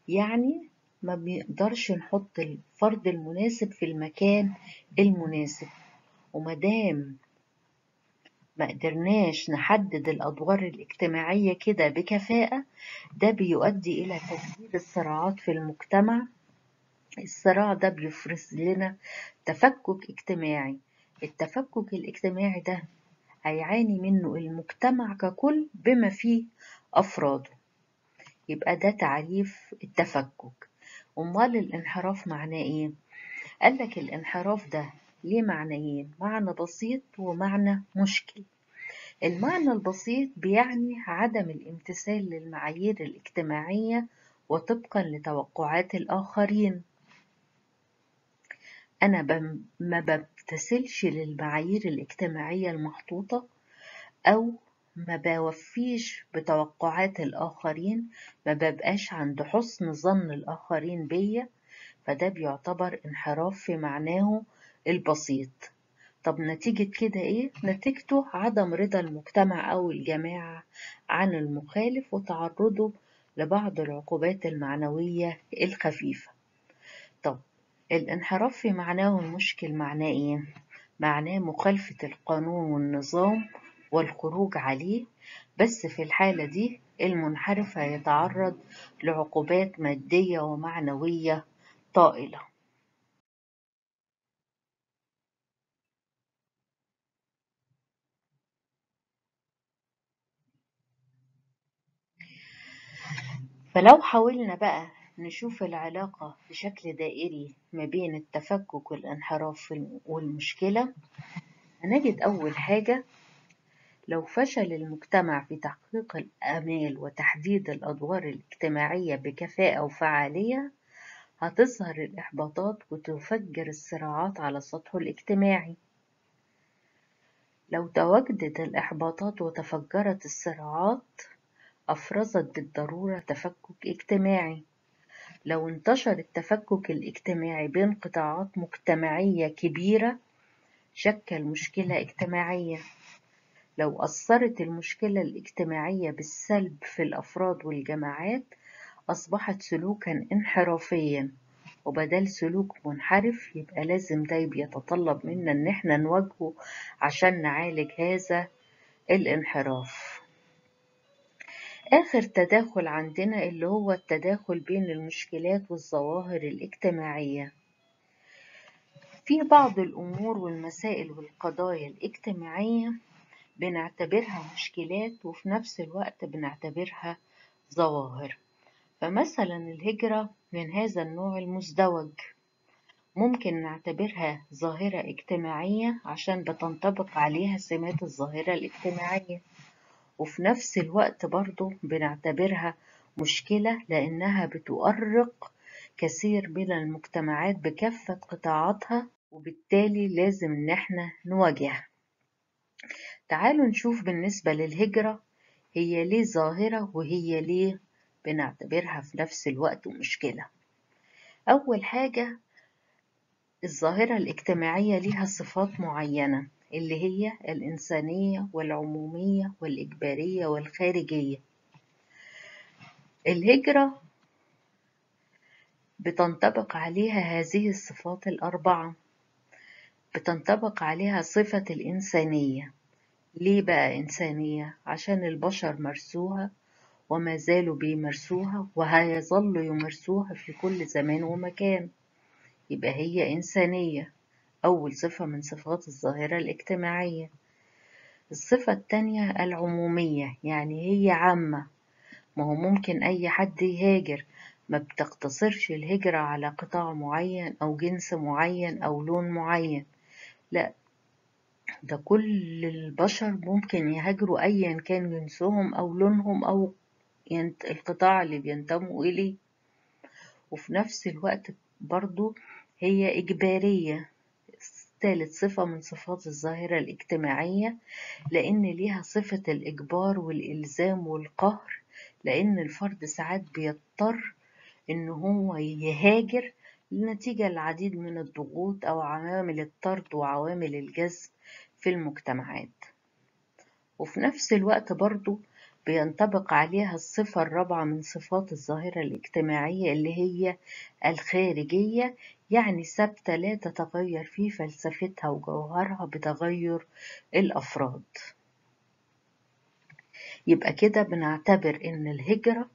A: يعني ما بنقدرش نحط الفرد المناسب في المكان المناسب ومدام ما قدرناش نحدد الأدوار الاجتماعية كده بكفاءة ده بيؤدي إلى تكبير الصراعات في المجتمع. الصراع ده بيفرز لنا تفكك اجتماعي. التفكك الاجتماعي ده هيعاني منه المجتمع ككل بما فيه أفراده. يبقى ده تعريف التفكك. أمال الانحراف معناه إيه؟ قالك الانحراف ده ليه معنيين معنى بسيط ومعنى مشكل. المعنى البسيط بيعني عدم الامتثال للمعايير الاجتماعية وطبقا لتوقعات الآخرين. أنا ما بمتثلش للمعايير الاجتماعية المحطوطة أو ما بوفيش بتوقعات الآخرين ما ببقاش عند حسن ظن الآخرين بيا فده بيعتبر انحراف في معناه البسيط طب نتيجة كده إيه؟ نتيجته عدم رضا المجتمع أو الجماعة عن المخالف وتعرضه لبعض العقوبات المعنوية الخفيفة طب الانحراف في معناه المشكل معناه إيه؟ معناه مخالفة القانون والنظام والخروج عليه بس في الحالة دي المنحرف هيتعرض لعقوبات مادية ومعنوية طائلة فلو حاولنا بقى نشوف العلاقة بشكل دائري ما بين التفكك والانحراف والمشكلة هنجد أول حاجة لو فشل المجتمع في تحقيق الآمال وتحديد الأدوار الاجتماعية بكفاءة وفعالية هتظهر الإحباطات وتفجر الصراعات على سطحه الاجتماعي. لو تواجدت الإحباطات وتفجرت الصراعات أفرزت بالضرورة تفكك اجتماعي. لو انتشر التفكك الاجتماعي بين قطاعات مجتمعية كبيرة شكل مشكلة اجتماعية لو أثرت المشكلة الاجتماعية بالسلب في الأفراد والجماعات أصبحت سلوكا انحرافيا. وبدل سلوك منحرف يبقى لازم ده بيتطلب منا إن إحنا نواجهه عشان نعالج هذا الانحراف. آخر تداخل عندنا اللي هو التداخل بين المشكلات والظواهر الاجتماعية. في بعض الأمور والمسائل والقضايا الاجتماعية بنعتبرها مشكلات وفي نفس الوقت بنعتبرها ظواهر. فمثلا الهجرة من هذا النوع المزدوج. ممكن نعتبرها ظاهرة اجتماعية عشان بتنطبق عليها سمات الظاهرة الاجتماعية. وفي نفس الوقت برضو بنعتبرها مشكلة لأنها بتؤرق كثير من المجتمعات بكافة قطاعاتها وبالتالي لازم إن إحنا نواجهها. تعالوا نشوف بالنسبة للهجرة هي ليه ظاهرة وهي ليه بنعتبرها في نفس الوقت مشكلة. أول حاجة الظاهرة الاجتماعية ليها صفات معينة. اللي هي الإنسانية والعمومية والإجبارية والخارجية. الهجرة بتنطبق عليها هذه الصفات الأربعة. بتنطبق عليها صفة الإنسانية. ليه بقى إنسانية؟ عشان البشر مرسوها وما زالوا بيمارسوها وهيظلوا يمارسوها في كل زمان ومكان. يبقى هي إنسانية. أول صفة من صفات الظاهرة الاجتماعية. الصفة التانية العمومية يعني هي عامة. ما هو ممكن أي حد يهاجر ما بتقتصرش الهجرة على قطاع معين أو جنس معين أو لون معين. لا ده كل البشر ممكن يهاجروا أيا كان جنسهم أو لونهم أو القطاع اللي بينتموا إليه. وفي نفس الوقت برضو هي إجبارية. ثالث صفة من صفات الظاهرة الاجتماعية لأن ليها صفة الإجبار والإلزام والقهر لأن الفرد ساعات بيضطر إن هو يهاجر نتيجة العديد من الضغوط أو عوامل الطرد وعوامل الجذب في المجتمعات. وفي نفس الوقت برضو بينطبق عليها الصفة الرابعة من صفات الظاهرة الاجتماعية اللي هي الخارجية يعني ثابتة لا تتغير في فلسفتها وجوهرها بتغير الأفراد. يبقى كده بنعتبر إن الهجرة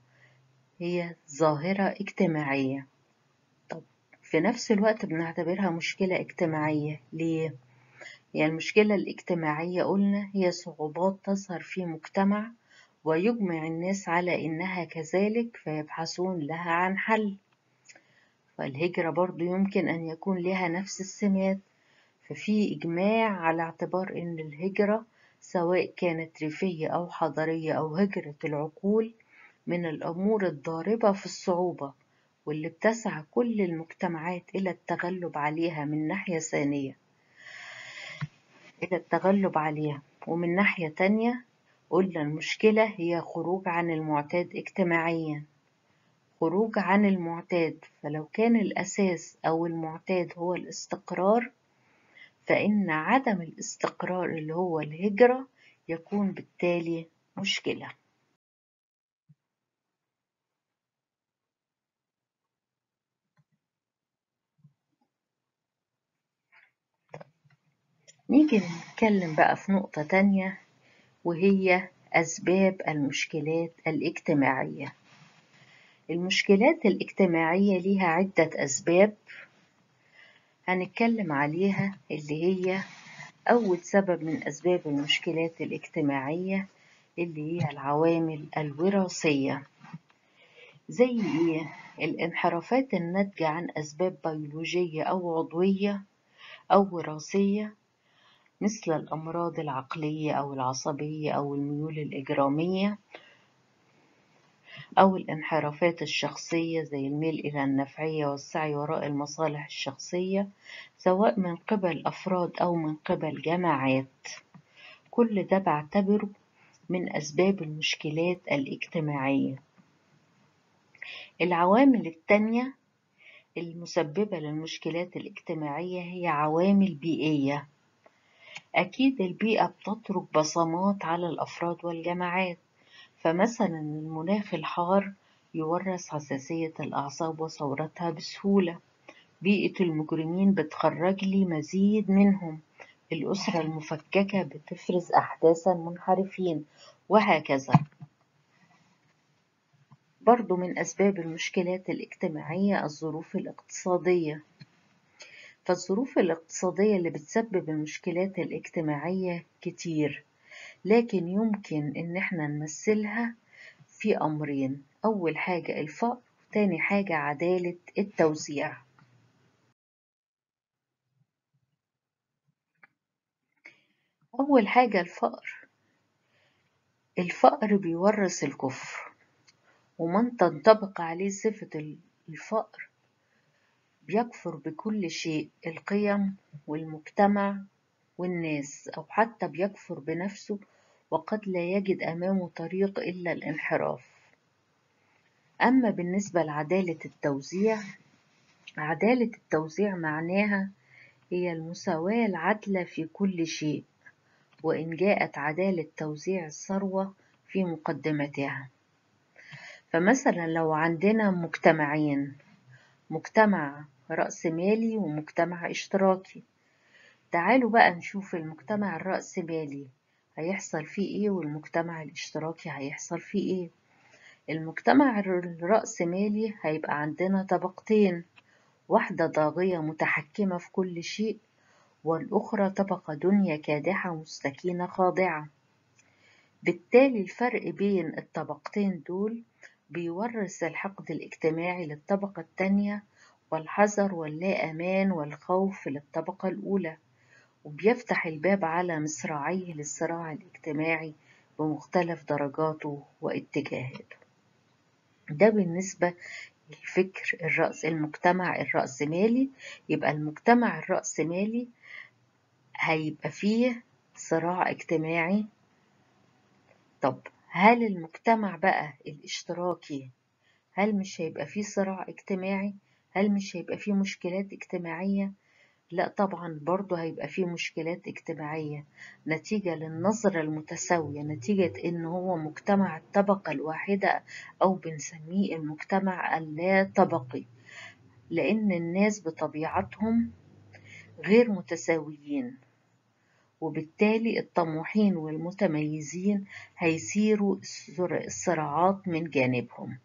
A: هي ظاهرة اجتماعية. طب في نفس الوقت بنعتبرها مشكلة اجتماعية. ليه؟ هي المشكلة الاجتماعية قلنا هي صعوبات تظهر في مجتمع ويجمع الناس على إنها كذلك فيبحثون لها عن حل. فالهجرة برضو يمكن أن يكون لها نفس السمات ففي إجماع على اعتبار أن الهجرة سواء كانت ريفية أو حضرية أو هجرة العقول من الأمور الضاربة في الصعوبة واللي بتسعى كل المجتمعات إلى التغلب عليها من ناحية ثانية. إلى التغلب عليها. ومن ناحية تانية قلنا المشكلة هي خروج عن المعتاد اجتماعيا. خروج عن المعتاد فلو كان الأساس أو المعتاد هو الاستقرار فإن عدم الاستقرار اللي هو الهجرة يكون بالتالي مشكلة. نيجي نتكلم بقى في نقطة تانية وهي أسباب المشكلات الاجتماعية. المشكلات الاجتماعية ليها عدة أسباب هنتكلم عليها اللي هي أول سبب من أسباب المشكلات الاجتماعية اللي هي العوامل الوراثية زي إيه؟ الانحرافات الناتجة عن أسباب بيولوجية أو عضوية أو وراثية مثل الأمراض العقلية أو العصبية أو الميول الإجرامية أو الانحرافات الشخصية زي الميل إلى النفعية والسعي وراء المصالح الشخصية سواء من قبل أفراد أو من قبل جماعات. كل ده بعتبره من أسباب المشكلات الاجتماعية. العوامل التانية المسببة للمشكلات الاجتماعية هي عوامل بيئية. أكيد البيئة بتترك بصمات على الأفراد والجماعات. فمثلا المناخ الحار يورث حساسية الأعصاب وثورتها بسهولة. بيئة المجرمين بتخرج لي مزيد منهم. الأسرة المفككة بتفرز أحداثا منحرفين وهكذا. برضو من أسباب المشكلات الاجتماعية الظروف الاقتصادية. فالظروف الاقتصادية اللي بتسبب المشكلات الاجتماعية كتير. لكن يمكن إن إحنا نمثلها في أمرين. أول حاجة الفقر وتاني حاجة عدالة التوزيع. أول حاجة الفقر. الفقر بيورث الكفر. ومن تنطبق عليه صفة الفقر بيكفر بكل شيء القيم والمجتمع والناس أو حتى بيكفر بنفسه وقد لا يجد أمامه طريق إلا الانحراف. أما بالنسبة لعدالة التوزيع عدالة التوزيع معناها هي المساواة العادلة في كل شيء وإن جاءت عدالة توزيع الثروة في مقدمتها. فمثلا لو عندنا مجتمعين مجتمع رأسمالي ومجتمع إشتراكي. تعالوا بقى نشوف المجتمع الرأسمالي هيحصل فيه إيه والمجتمع الاشتراكي هيحصل فيه إيه؟ المجتمع الرأسمالي هيبقى عندنا طبقتين. واحدة طاغية متحكمة في كل شيء والأخرى طبقة دنيا كادحة مستكينة خاضعة. بالتالي الفرق بين الطبقتين دول بيورث الحقد الاجتماعي للطبقة التانية والحذر واللا أمان والخوف للطبقة الأولى. وبيفتح الباب على مصراعيه للصراع الاجتماعي بمختلف درجاته واتجاهاته. ده بالنسبة للفكر الرأس المجتمع الرأسمالي. يبقى المجتمع الرأسمالي هيبقى فيه صراع اجتماعي. طب هل المجتمع بقى الاشتراكي هل مش هيبقى فيه صراع اجتماعي؟ هل مش هيبقى فيه مشكلات اجتماعية؟ لا طبعا برضه هيبقى فيه مشكلات اجتماعية نتيجة للنظرة المتساوية نتيجة إن هو مجتمع الطبقة الواحدة أو بنسميه المجتمع اللا طبقي لأن الناس بطبيعتهم غير متساويين وبالتالي الطموحين والمتميزين هيثيروا الصراعات من جانبهم.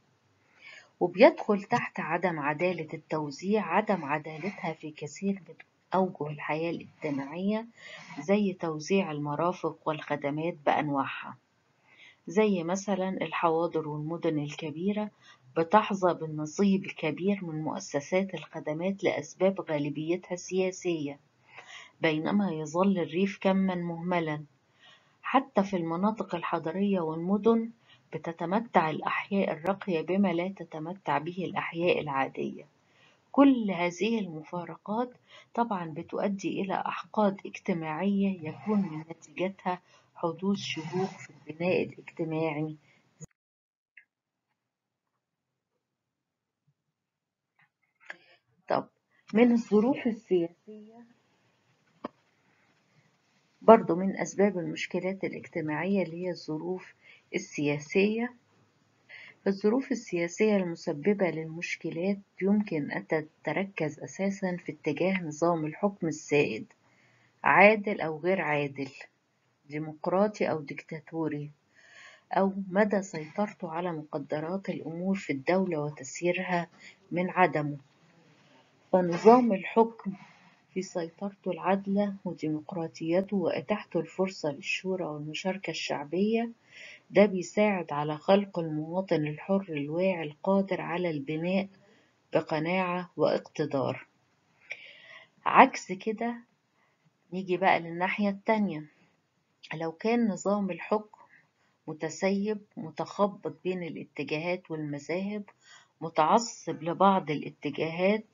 A: وبيدخل تحت عدم عدالة التوزيع عدم عدالتها في كثير من أوجه الحياة الاجتماعية زي توزيع المرافق والخدمات بأنواعها. زي مثلا الحواضر والمدن الكبيرة بتحظى بالنصيب الكبير من مؤسسات الخدمات لأسباب غالبيتها سياسية بينما يظل الريف كما مهملا. حتى في المناطق الحضرية والمدن بتتمتع الأحياء الراقية بما لا تتمتع به الأحياء العادية. كل هذه المفارقات طبعا بتؤدي إلى أحقاد اجتماعية يكون من نتيجتها حدوث شهوق في البناء الاجتماعي. طب من الظروف السياسية؟ برضو من أسباب المشكلات الاجتماعية اللي هي الظروف السياسية. الظروف السياسية المسببة للمشكلات يمكن أن تتركز أساسا في اتجاه نظام الحكم السائد عادل أو غير عادل ديمقراطي أو ديكتاتوري أو مدى سيطرته على مقدرات الأمور في الدولة وتسييرها من عدمه. فنظام الحكم سيطرته العادلة وديمقراطيته وإتاحته الفرصة للشورى والمشاركة الشعبية ده بيساعد على خلق المواطن الحر الواعي القادر على البناء بقناعة واقتدار. عكس كده نيجي بقى للناحية التانية. لو كان نظام الحكم متسيب متخبط بين الاتجاهات والمذاهب متعصب لبعض الاتجاهات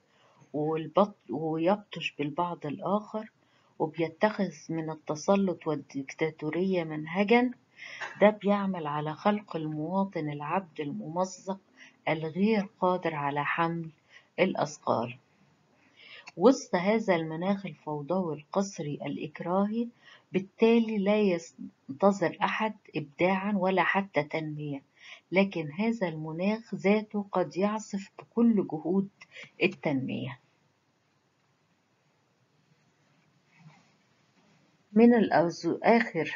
A: ويبطش بالبعض الآخر وبيتخذ من التسلط والديكتاتورية منهجا ده بيعمل على خلق المواطن العبد الممزق الغير قادر على حمل الأثقال. وسط هذا المناخ الفوضوي القسري الإكراهي بالتالي لا ينتظر أحد إبداعا ولا حتى تنمية لكن هذا المناخ ذاته قد يعصف بكل جهود التنمية. من آخر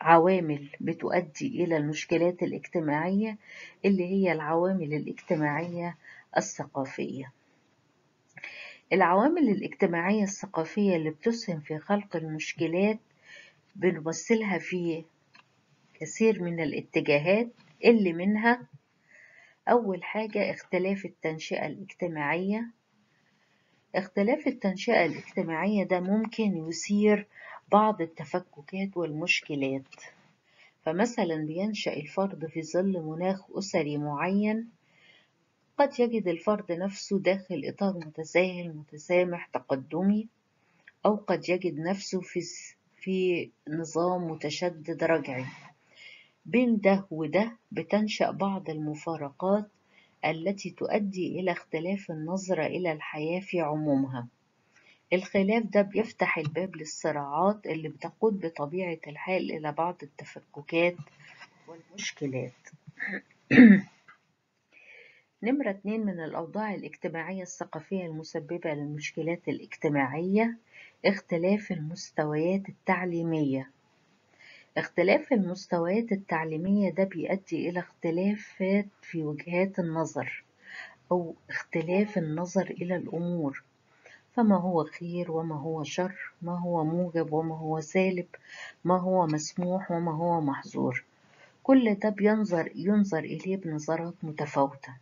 A: عوامل بتؤدي إلى المشكلات الاجتماعية اللي هي العوامل الاجتماعية الثقافية. العوامل الاجتماعية الثقافية اللي بتسهم في خلق المشكلات بنمثلها في كثير من الاتجاهات اللي منها أول حاجة اختلاف التنشئة الاجتماعية اختلاف التنشئة الاجتماعية ده ممكن يثير بعض التفككات والمشكلات. فمثلا بينشأ الفرد في ظل مناخ أسري معين قد يجد الفرد نفسه داخل إطار متساهل متسامح تقدمي أو قد يجد نفسه في في نظام متشدد رجعي. بين ده وده بتنشأ بعض المفارقات التي تؤدي إلى اختلاف النظرة إلى الحياة في عمومها. الخلاف ده بيفتح الباب للصراعات اللي بتقود بطبيعة الحال إلى بعض التفككات والمشكلات. نمرة اتنين من الأوضاع الاجتماعية الثقافية المسببة للمشكلات الاجتماعية اختلاف المستويات التعليمية. اختلاف المستويات التعليمية ده بيؤدي إلى اختلافات في وجهات النظر أو اختلاف النظر إلى الأمور. فما هو خير وما هو شر ما هو موجب وما هو سالب ما هو مسموح وما هو محظور. كل ده بينظر ينظر إليه بنظرات متفاوتة.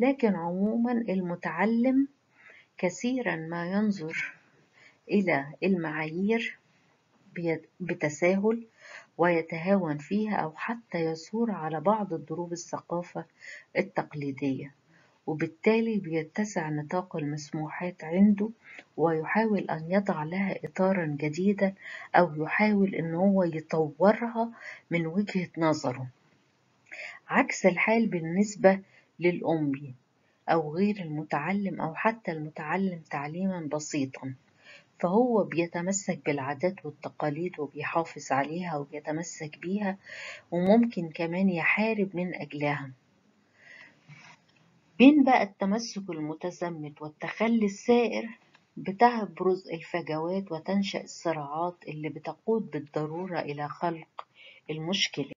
A: لكن عموما المتعلم كثيرا ما ينظر إلى المعايير بتساهل ويتهاون فيها أو حتى يثور على بعض الضروب الثقافة التقليدية وبالتالي بيتسع نطاق المسموحات عنده ويحاول أن يضع لها إطارا جديدا أو يحاول أن هو يطورها من وجهة نظره. عكس الحال بالنسبة للأمي أو غير المتعلم أو حتى المتعلم تعليما بسيطا. فهو بيتمسك بالعادات والتقاليد وبيحافظ عليها وبيتمسك بيها وممكن كمان يحارب من أجلها. بين بقى التمسك المتزمت والتخلي السائر بتبرز الفجوات وتنشأ الصراعات اللي بتقود بالضرورة إلى خلق المشكلة.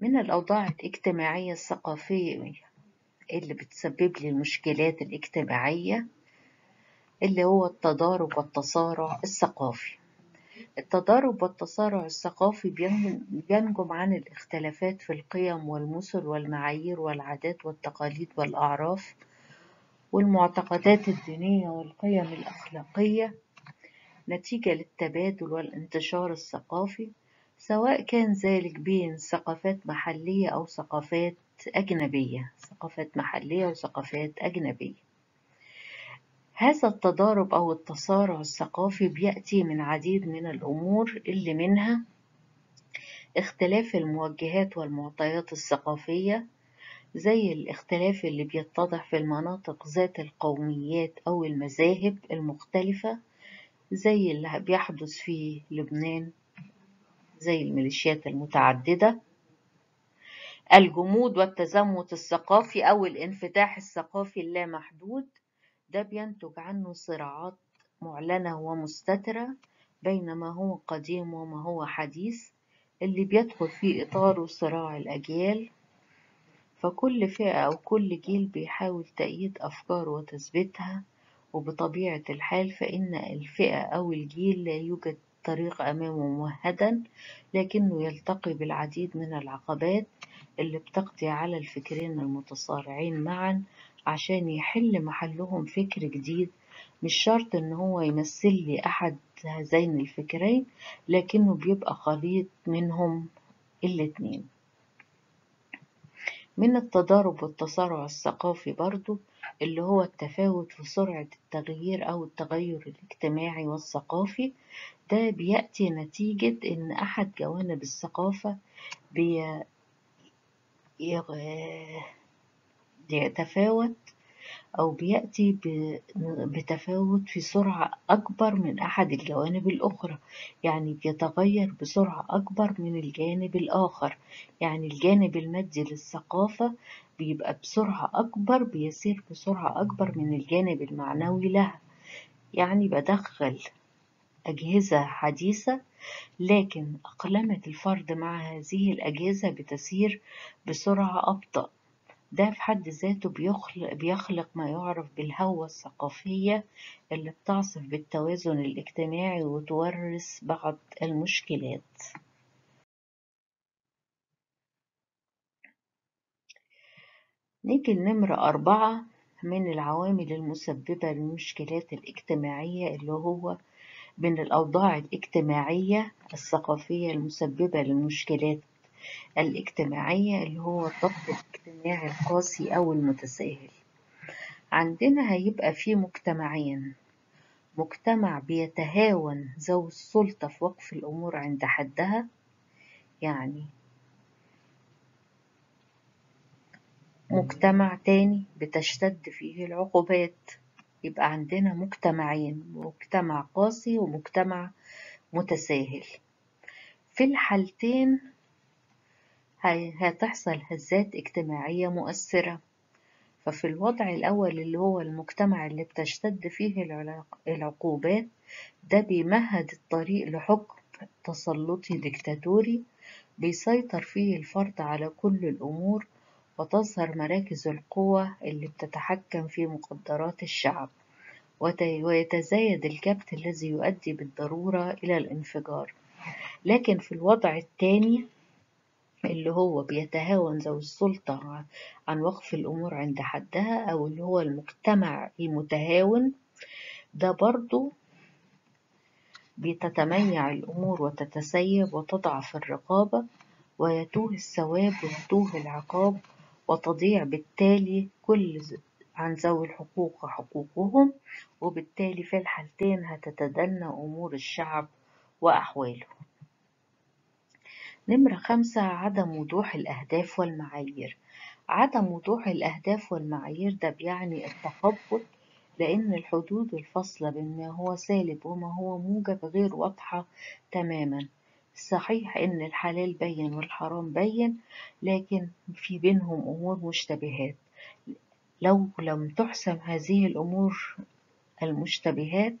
A: من الأوضاع الاجتماعية الثقافية اللي بتسبب لي المشكلات الاجتماعية اللي هو التضارب والتصارع الثقافي. التضارب والتصارع الثقافي بينجم عن الاختلافات في القيم والمثل والمعايير والعادات والتقاليد والأعراف والمعتقدات الدينية والقيم الأخلاقية نتيجة للتبادل والانتشار الثقافي سواء كان ذلك بين ثقافات محلية أو ثقافات أجنبية ثقافات محلية وثقافات أجنبية. هذا التضارب أو التصارع الثقافي بيأتي من عديد من الأمور اللي منها اختلاف الموجهات والمعطيات الثقافية زي الاختلاف اللي بيتضح في المناطق ذات القوميات أو المذاهب المختلفة زي اللي بيحدث في لبنان زي الميليشيات المتعددة. الجمود والتزمت الثقافي أو الانفتاح الثقافي اللامحدود. ده بينتج عنه صراعات معلنة ومستترة بين ما هو قديم وما هو حديث اللي بيدخل في إطاره صراع الأجيال. فكل فئة أو كل جيل بيحاول تأييد أفكاره وتثبيتها وبطبيعة الحال فإن الفئة أو الجيل لا يوجد طريق أمامه ممهدا لكنه يلتقي بالعديد من العقبات اللي بتقضي على الفكرين المتصارعين معا عشان يحل محلهم فكر جديد. مش شرط إن هو يمثل لي أحد هذين الفكرين لكنه بيبقى خليط منهم الاتنين. من التضارب والتصارع الثقافي برضو اللي هو التفاوت في سرعة التغيير أو التغير الاجتماعي والثقافي ده بيأتي نتيجة إن أحد جوانب الثقافة بي يتفاوت أو بيأتي بتفاوت في سرعة أكبر من أحد الجوانب الأخرى. يعني بيتغير بسرعة أكبر من الجانب الآخر. يعني الجانب المادي للثقافة بيبقى بسرعة أكبر بيسير بسرعة أكبر من الجانب المعنوي لها. يعني بدخل أجهزة حديثة لكن أقلمة الفرد مع هذه الأجهزة بتسير بسرعة أبطأ. ده في حد ذاته بيخلق, بيخلق ما يعرف بالهوة الثقافية اللي بتعصف بالتوازن الاجتماعي وتورث بعض المشكلات. نيجي لنمرة أربعة من العوامل المسببة للمشكلات الاجتماعية اللي هو من الأوضاع الاجتماعية الثقافية المسببة للمشكلات الاجتماعية اللي هو الضغط الاجتماعي القاسي أو المتساهل. عندنا هيبقى في مجتمعين. مجتمع بيتهاون ذوي السلطة في وقف الأمور عند حدها يعني مجتمع تاني بتشتد فيه العقوبات. يبقى عندنا مجتمعين مجتمع قاسي ومجتمع متساهل. في الحالتين هتحصل هزات اجتماعية مؤثرة. ففي الوضع الأول اللي هو المجتمع اللي بتشتد فيه العقوبات ده بيمهد الطريق لحكم تسلطي ديكتاتوري بيسيطر فيه الفرد على كل الأمور وتظهر مراكز القوة اللي بتتحكم في مقدرات الشعب ويتزايد الكبت الذي يؤدي بالضرورة إلى الانفجار. لكن في الوضع الثاني اللي هو بيتهاون ذوي السلطة عن وقف الأمور عند حدها أو اللي هو المجتمع المتهاون ده برضو بتتميع الأمور وتتسيب وتضعف الرقابة ويتوه الثواب ويتوه العقاب وتضيع بالتالي كل عن ذوي الحقوق حقوقهم وبالتالي في الحالتين هتتدنى أمور الشعب وأحواله. نمرة خمسة عدم وضوح الأهداف والمعايير. عدم وضوح الأهداف والمعايير ده بيعني التخبط لأن الحدود الفاصلة بين ما هو سالب وما هو موجب غير واضحة تماما. صحيح إن الحلال بين والحرام بين لكن في بينهم أمور مشتبهات. لو لم تحسم هذه الأمور المشتبهات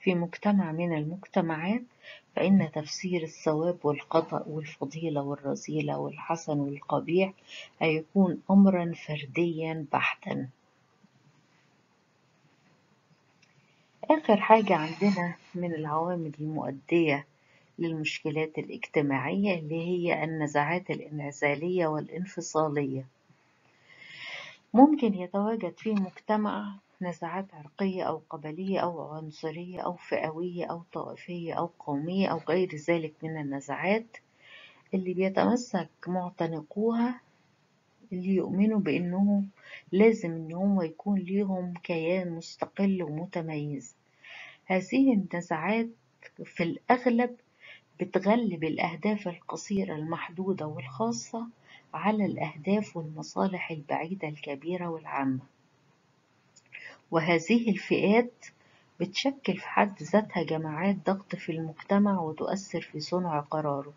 A: في مجتمع من المجتمعات فإن تفسير الصواب والخطأ والفضيلة والرذيلة والحسن والقبيح هيكون أمرا فرديا بحتا. آخر حاجة عندنا من العوامل المؤدية للمشكلات الاجتماعية اللي هي النزعات الإنعزالية والانفصالية. ممكن يتواجد في مجتمع نزعات عرقية أو قبلية أو عنصرية أو فئوية أو طائفية أو قومية أو غير ذلك من النزعات اللي بيتمسك معتنقوها اللي يؤمنوا بأنهم لازم إن هم يكون ليهم كيان مستقل ومتميز. هذه النزعات في الأغلب بتغلب الأهداف القصيرة المحدودة والخاصة على الأهداف والمصالح البعيدة الكبيرة والعامة. وهذه الفئات بتشكل في حد ذاتها جماعات ضغط في المجتمع وتؤثر في صنع قراره.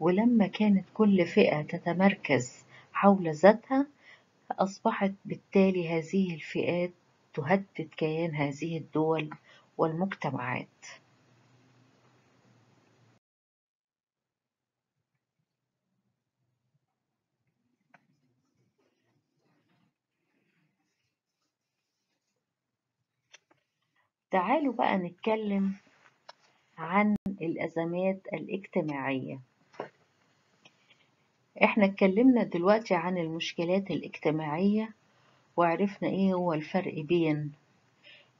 A: ولما كانت كل فئة تتمركز حول ذاتها أصبحت بالتالي هذه الفئات تهدد كيان هذه الدول والمجتمعات. تعالوا بقى نتكلم عن الأزمات الاجتماعية. إحنا اتكلمنا دلوقتي عن المشكلات الاجتماعية وعرفنا إيه هو الفرق بين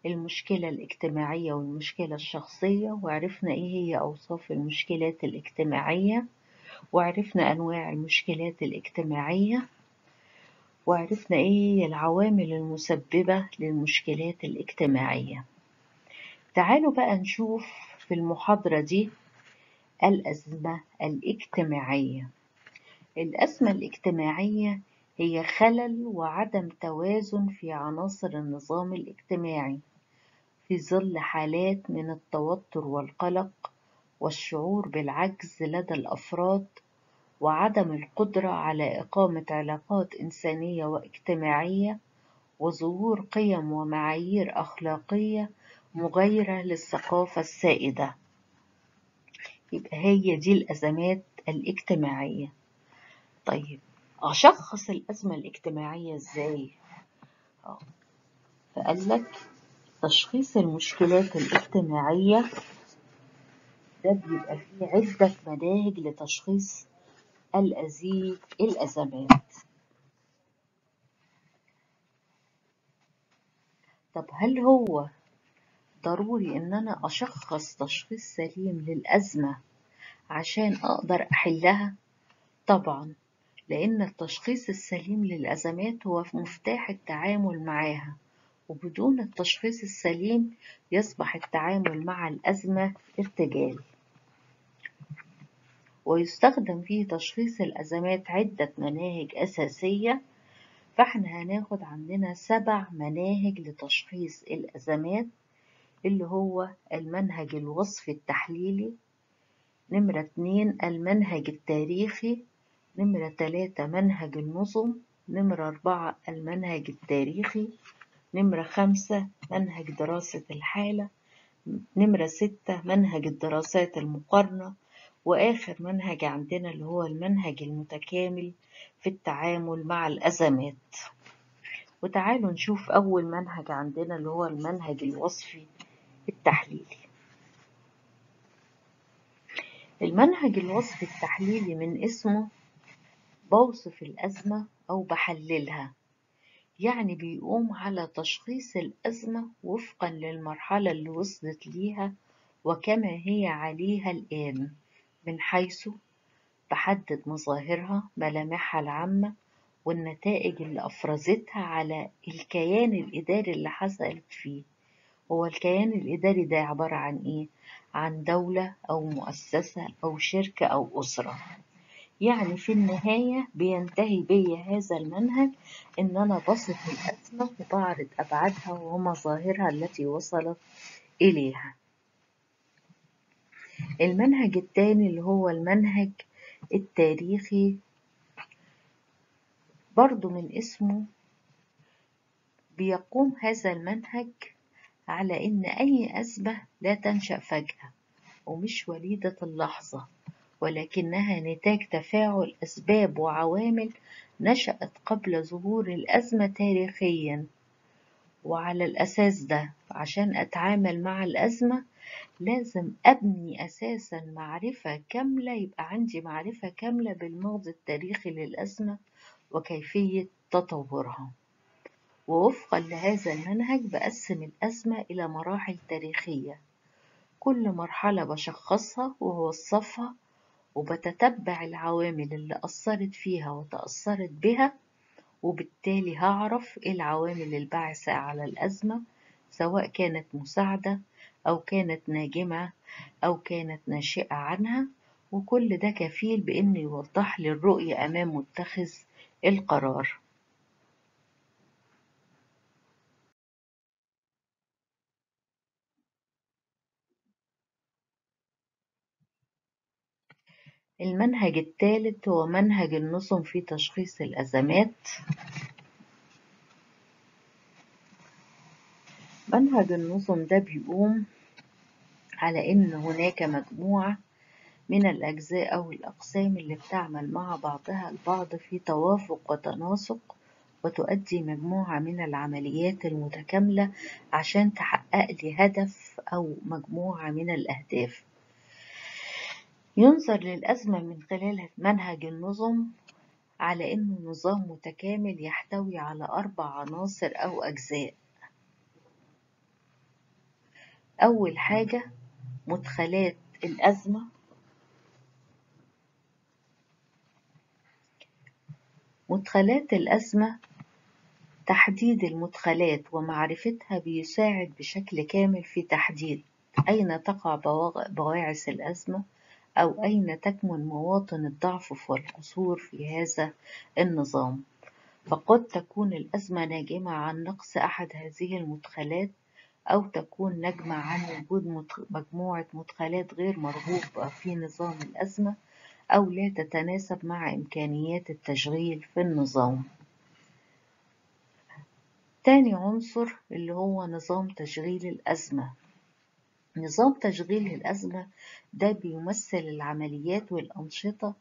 A: المشكلة الاجتماعية والمشكلة الشخصية وعرفنا إيه هي أوصاف المشكلات الاجتماعية وعرفنا أنواع المشكلات الاجتماعية وعرفنا إيه هي العوامل المسببة للمشكلات الاجتماعية. تعالوا بقى نشوف في المحاضرة دي الأزمة الاجتماعية. الأزمة الاجتماعية هي خلل وعدم توازن في عناصر النظام الاجتماعي في ظل حالات من التوتر والقلق والشعور بالعجز لدى الأفراد وعدم القدرة على إقامة علاقات إنسانية واجتماعية وظهور قيم ومعايير أخلاقية مغايرة للثقافة السائدة. يبقى هي دي الأزمات الاجتماعية. طيب أشخص الأزمة الاجتماعية إزاي؟ فقال لك تشخيص المشكلات الاجتماعية ده بيبقى فيه عدة مناهج لتشخيص الأزمات. طب هل هو ضروري إن أنا أشخص تشخيص سليم للأزمة عشان أقدر أحلها؟ طبعا لأن التشخيص السليم للأزمات هو مفتاح التعامل معها وبدون التشخيص السليم يصبح التعامل مع الأزمة ارتجال ويستخدم في تشخيص الأزمات عدة مناهج أساسية فإحنا هناخد عندنا سبع مناهج لتشخيص الأزمات اللي هو المنهج الوصفي التحليلي نمرة اتنين المنهج التاريخي نمرة تلاتة منهج النظم نمرة أربعة المنهج التاريخي نمرة خمسة منهج دراسة الحالة نمرة ستة منهج الدراسات المقارنة وآخر منهج عندنا اللي هو المنهج المتكامل في التعامل مع الأزمات. وتعالوا نشوف أول منهج عندنا اللي هو المنهج الوصفي. التحليلي المنهج الوصفي التحليلي من اسمه بوصف الأزمة أو بحللها. يعني بيقوم على تشخيص الأزمة وفقا للمرحلة اللي وصلت ليها وكما هي عليها الآن من حيث بحدد مظاهرها ملامحها العامة والنتائج اللي أفرزتها على الكيان الإداري اللي حصلت فيه. هو الكيان الإداري ده عبارة عن إيه؟ عن دولة أو مؤسسة أو شركة أو أسرة يعني في النهاية بينتهي بي هذا المنهج إن أنا بصف الأزمة وبعرض أبعادها ومظاهرها التي وصلت إليها المنهج الثاني اللي هو المنهج التاريخي برضو من اسمه بيقوم هذا المنهج على إن أي أزمة لا تنشأ فجأة ومش وليدة اللحظة ولكنها نتاج تفاعل أسباب وعوامل نشأت قبل ظهور الأزمة تاريخيا. وعلى الأساس ده عشان أتعامل مع الأزمة لازم أبني أساسا معرفة كاملة يبقى عندي معرفة كاملة بالماضي التاريخي للأزمة وكيفية تطورها. ووفقا لهذا المنهج بقسم الأزمة إلى مراحل تاريخية. كل مرحلة بشخصها وبوصفها وبتتبع العوامل اللي أثرت فيها وتأثرت بها وبالتالي هعرف إيه العوامل الباعثة على الأزمة سواء كانت مساعدة أو كانت ناجمة أو كانت ناشئة عنها. وكل ده كفيل بإنه يوضح لي الرؤية أمام متخذ القرار. المنهج الثالث هو منهج النظم في تشخيص الأزمات. منهج النظم ده بيقوم على إن هناك مجموعة من الأجزاء أو الأقسام اللي بتعمل مع بعضها البعض في توافق وتناسق وتؤدي مجموعة من العمليات المتكاملة عشان تحقق لي هدف أو مجموعة من الأهداف. ينظر للأزمة من خلال منهج النظم على إنه نظام متكامل يحتوي على أربع عناصر أو أجزاء. أول حاجة مدخلات الأزمة. مدخلات الأزمة تحديد المدخلات ومعرفتها بيساعد بشكل كامل في تحديد أين تقع بواعث الأزمة. أو أين تكمن مواطن الضعف والقصور في هذا النظام؟ فقد تكون الأزمة ناجمة عن نقص أحد هذه المدخلات أو تكون نجمة عن وجود مجموعة مدخلات غير مرغوب في نظام الأزمة أو لا تتناسب مع إمكانيات التشغيل في النظام. تاني عنصر اللي هو نظام تشغيل الأزمة. نظام تشغيل الأزمة ده بيمثل العمليات والأنشطة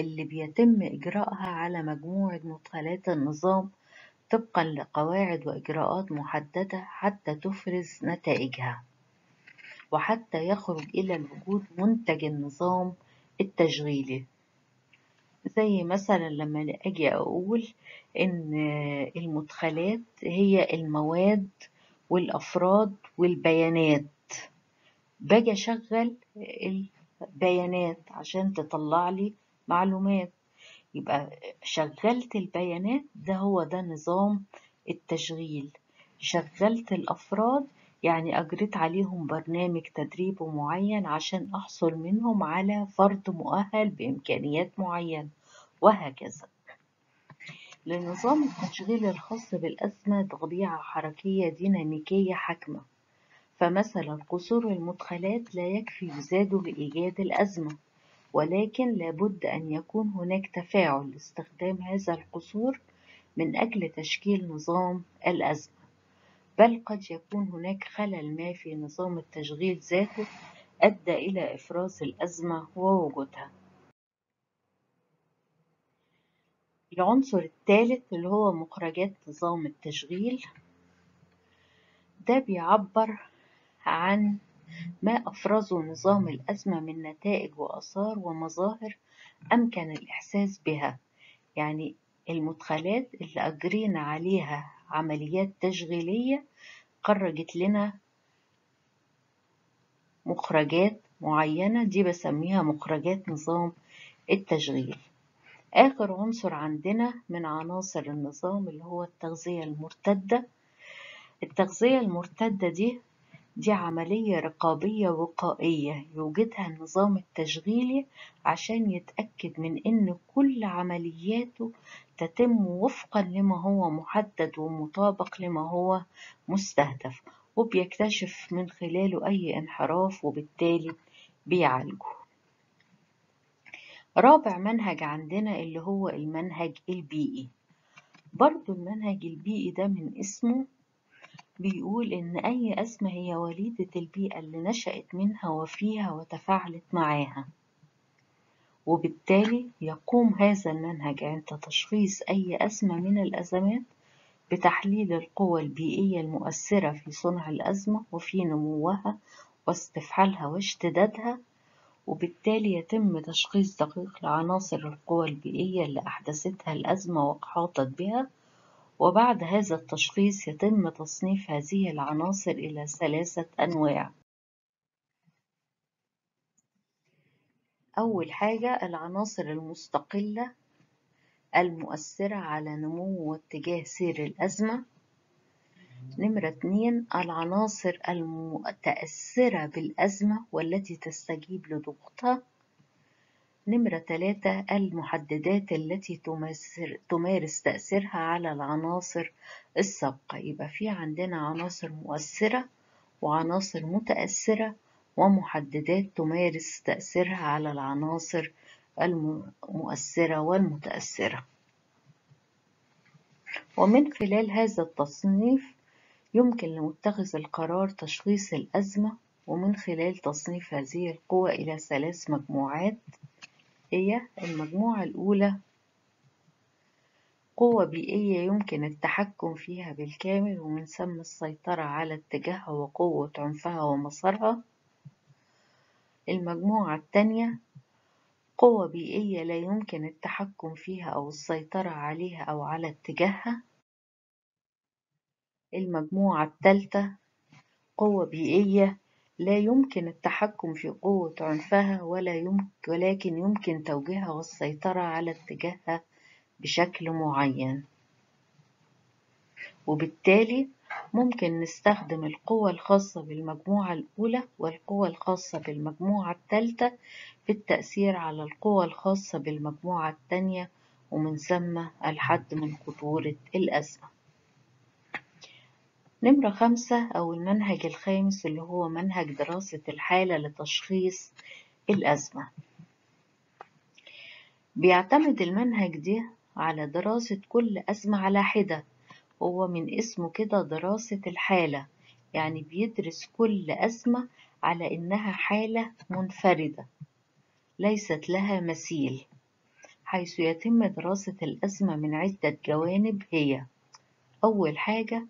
A: اللي بيتم إجراءها على مجموعة مدخلات النظام طبقا لقواعد وإجراءات محددة حتى تفرز نتائجها وحتى يخرج إلى الوجود منتج النظام التشغيلي. زي مثلا لما أجي أقول إن المدخلات هي المواد والأفراد والبيانات. باجي أشغل البيانات عشان تطلع لي معلومات. يبقى شغلت البيانات ده هو ده نظام التشغيل. شغلت الأفراد يعني أجريت عليهم برنامج تدريب معين عشان أحصل منهم على فرد مؤهل بإمكانيات معينة وهكذا. لنظام التشغيل الخاص بالأزمة طبيعة حركية ديناميكية حكمة فمثلا قصور المدخلات لا يكفي يزاد لإيجاد الأزمة ولكن لابد أن يكون هناك تفاعل لاستخدام هذا القصور من أجل تشكيل نظام الأزمة. بل قد يكون هناك خلل ما في نظام التشغيل ذاته أدى إلى إفراز الأزمة ووجودها. العنصر الثالث اللي هو مخرجات نظام التشغيل ده بيعبر عن ما أفرزه نظام الأزمة من نتائج وآثار ومظاهر أمكن الإحساس بها يعني المدخلات اللي أجرينا عليها عمليات تشغيلية خرجت لنا مخرجات معينة دي بسميها مخرجات نظام التشغيل. آخر عنصر عندنا من عناصر النظام اللي هو التغذية المرتدة. التغذية المرتدة دي دي عملية رقابية وقائية يوجدها النظام التشغيلي عشان يتأكد من إن كل عملياته تتم وفقا لما هو محدد ومطابق لما هو مستهدف وبيكتشف من خلاله أي انحراف وبالتالي بيعالجه. رابع منهج عندنا اللي هو المنهج البيئي. برضو المنهج البيئي ده من اسمه بيقول إن أي أزمة هي وليدة البيئة اللي نشأت منها وفيها وتفاعلت معاها. وبالتالي يقوم هذا المنهج عند تشخيص أي أزمة من الأزمات بتحليل القوى البيئية المؤثرة في صنع الأزمة وفي نموها واستفحالها واشتدادها وبالتالي يتم تشخيص دقيق لعناصر القوى البيئية اللي أحدثتها الأزمة وأحاطت بها وبعد هذا التشخيص يتم تصنيف هذه العناصر إلى ثلاثة أنواع. أول حاجة العناصر المستقلة المؤثرة على نمو واتجاه سير الأزمة. نمرة اتنين العناصر المتأثرة بالأزمة والتي تستجيب لضغوطها. نمرة تلاتة المحددات التي تمارس تأثيرها على العناصر السابقة. يبقى في عندنا عناصر مؤثرة وعناصر متأثرة ومحددات تمارس تأثيرها على العناصر المؤثرة والمتأثرة. ومن خلال هذا التصنيف يمكن لمتخذ القرار تشخيص الأزمة ومن خلال تصنيف هذه القوى إلى ثلاث مجموعات. هي المجموعة الأولى. قوة بيئية يمكن التحكم فيها بالكامل ومن ثم السيطرة على اتجاهها وقوة عنفها ومسارها. المجموعة الثانية قوة بيئية لا يمكن التحكم فيها أو السيطرة عليها أو على اتجاهها. المجموعة الثالثة قوة بيئية لا يمكن التحكم في قوة عنفها ولا يمكن ولكن يمكن توجيهها والسيطرة على اتجاهها بشكل معين. وبالتالي ممكن نستخدم القوة الخاصة بالمجموعة الأولى والقوة الخاصة بالمجموعة الثالثة في التأثير على القوة الخاصة بالمجموعة الثانية ومن ثم الحد من خطورة الأزمة. نمرة خمسة أو المنهج الخامس اللي هو منهج دراسة الحالة لتشخيص الأزمة. بيعتمد المنهج ده على دراسة كل أزمة على حدة. هو من اسمه كده دراسة الحالة يعني بيدرس كل أزمة على إنها حالة منفردة ليست لها مثيل حيث يتم دراسة الأزمة من عدة جوانب هي أول حاجة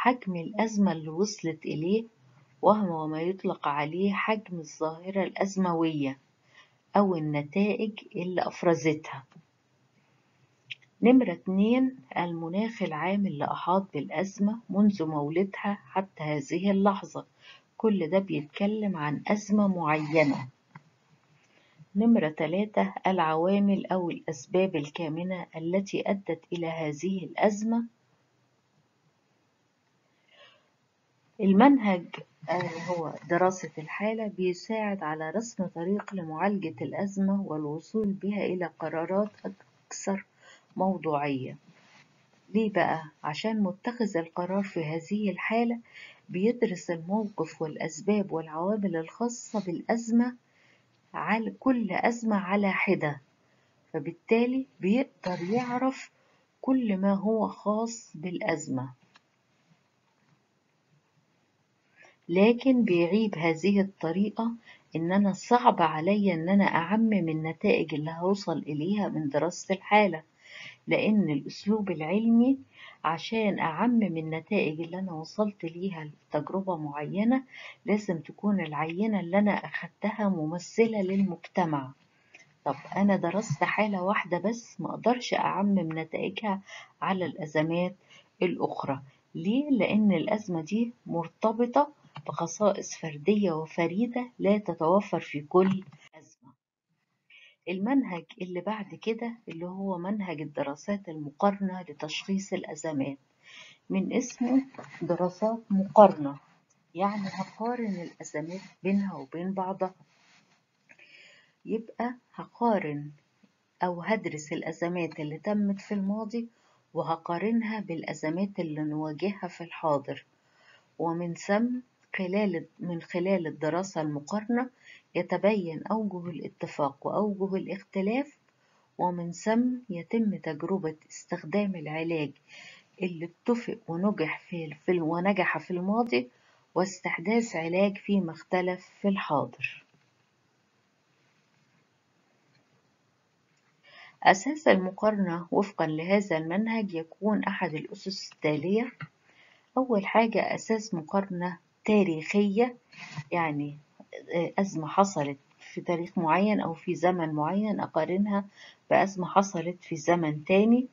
A: حجم الأزمة اللي وصلت إليه وهو ما يطلق عليه حجم الظاهرة الأزموية أو النتائج اللي أفرزتها. نمرة اتنين المناخ العام اللي أحاط بالأزمة منذ مولدها حتى هذه اللحظة. كل ده بيتكلم عن أزمة معينة. نمرة تلاتة العوامل أو الأسباب الكامنة التي أدت إلى هذه الأزمة المنهج هو دراسة الحالة بيساعد على رسم طريق لمعالجة الأزمة والوصول بها إلى قرارات أكثر موضوعية. ليه بقى؟ عشان متخذ القرار في هذه الحالة بيدرس الموقف والأسباب والعوامل الخاصة بالأزمة على كل أزمة على حدة. فبالتالي بيقدر يعرف كل ما هو خاص بالأزمة. لكن بيعيب هذه الطريقة إن أنا صعب عليا إن أنا أعمم النتائج اللي هوصل إليها من دراسة الحالة لأن الأسلوب العلمي عشان أعمم النتائج اللي أنا وصلت ليها لتجربة معينة لازم تكون العينة اللي أنا أخدتها ممثلة للمجتمع طب أنا درست حالة واحدة بس ما أقدرش أعمم نتائجها على الأزمات الأخرى ليه؟ لأن الأزمة دي مرتبطة بخصائص فردية وفريدة لا تتوفر في كل أزمة. المنهج اللي بعد كده اللي هو منهج الدراسات المقارنة لتشخيص الأزمات من اسمه دراسات مقارنة يعني هقارن الأزمات بينها وبين بعضها. يبقى هقارن أو هدرس الأزمات اللي تمت في الماضي وهقارنها بالأزمات اللي نواجهها في الحاضر. ومن ثم خلال من خلال الدراسة المقارنة يتبين أوجه الاتفاق وأوجه الاختلاف ومن ثم يتم تجربة استخدام العلاج اللي اتفق ونجح في في- ونجح في الماضي واستحداث علاج فيما اختلف في الحاضر. أساس المقارنة وفقا لهذا المنهج يكون أحد الأسس التالية. أول حاجة أساس مقارنة تاريخية يعني أزمة حصلت في تاريخ معين أو في زمن معين أقارنها بأزمة حصلت في زمن تاني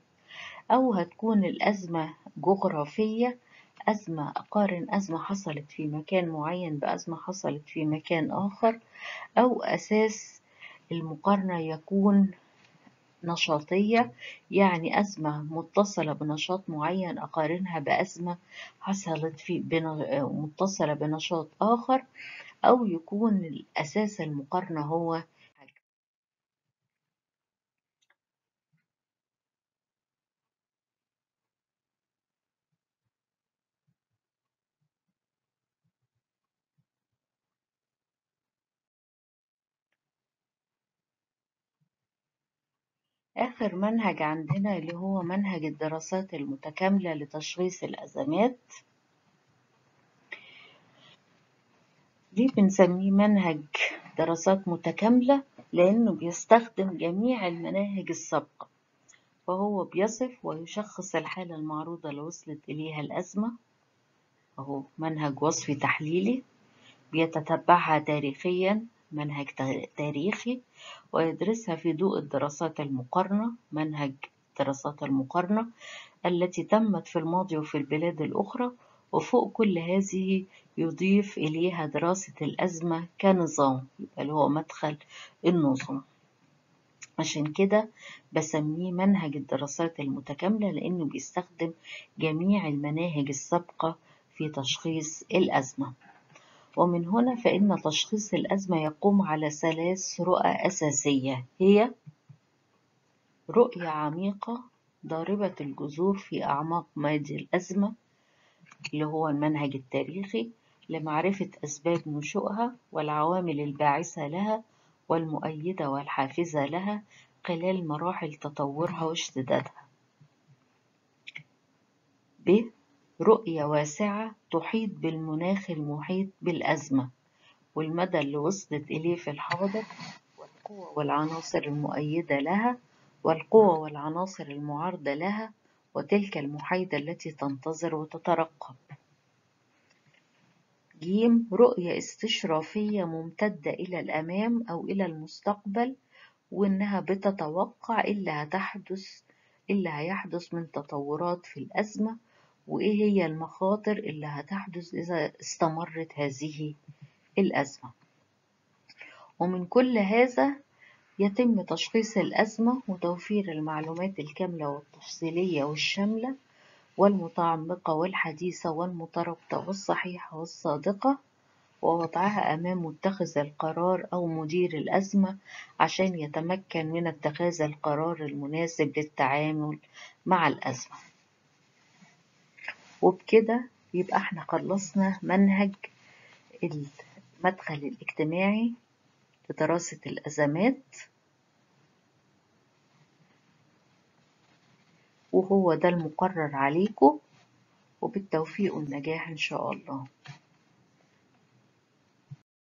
A: أو هتكون الأزمة جغرافية أزمة أقارن أزمة حصلت في مكان معين بأزمة حصلت في مكان آخر أو أساس المقارنة يكون نشاطية يعني أزمة متصلة بنشاط معين أقارنها بأزمة حصلت في متصلة بنشاط آخر أو يكون أساس المقارنة هو آخر منهج عندنا اللي هو منهج الدراسات المتكاملة لتشخيص الأزمات. ليه بنسميه منهج دراسات متكاملة؟ لأنه بيستخدم جميع المناهج السابقة. فهو بيصف ويشخص الحالة المعروضة اللي وصلت إليها الأزمة. أهو منهج وصفي تحليلي. بيتتبعها تاريخيا. منهج تا- تاريخي ويدرسها في ضوء الدراسات المقارنة منهج دراسات المقارنة التي تمت في الماضي وفي البلاد الأخرى وفوق كل هذه يضيف إليها دراسة الأزمة كنظام اللي هو مدخل النظم. عشان كده بسميه منهج الدراسات المتكاملة لأنه بيستخدم جميع المناهج السابقة في تشخيص الأزمة. ومن هنا فإن تشخيص الأزمة يقوم على ثلاث رؤى أساسية. هي رؤية عميقة ضاربة الجذور في أعماق مادي الأزمة اللي هو المنهج التاريخي لمعرفة أسباب نشوئها والعوامل الباعثة لها والمؤيدة والحافزة لها خلال مراحل تطورها واشتدادها. ب رؤية واسعة تحيط بالمناخ المحيط بالأزمة والمدى اللي وصلت إليه في الحاضر والقوة والعناصر المؤيدة لها والقوة والعناصر المعارضة لها وتلك المحايدة التي تنتظر وتترقب. جيم رؤية استشرافية ممتدة إلى الأمام أو إلى المستقبل وإنها بتتوقع إيه هتحدث اللي هيحدث من تطورات في الأزمة وإيه هي المخاطر اللي هتحدث إذا استمرت هذه الأزمة؟ ومن كل هذا يتم تشخيص الأزمة وتوفير المعلومات الكاملة والتفصيلية والشاملة والمتعمقة والحديثة والمترابطة والصحيحة والصادقة ووضعها أمام متخذ القرار أو مدير الأزمة عشان يتمكن من اتخاذ القرار المناسب للتعامل مع الأزمة. وبكده يبقى إحنا خلصنا منهج المدخل الاجتماعي لدراسة الأزمات. وهو ده المقرر عليكم وبالتوفيق والنجاح إن شاء الله.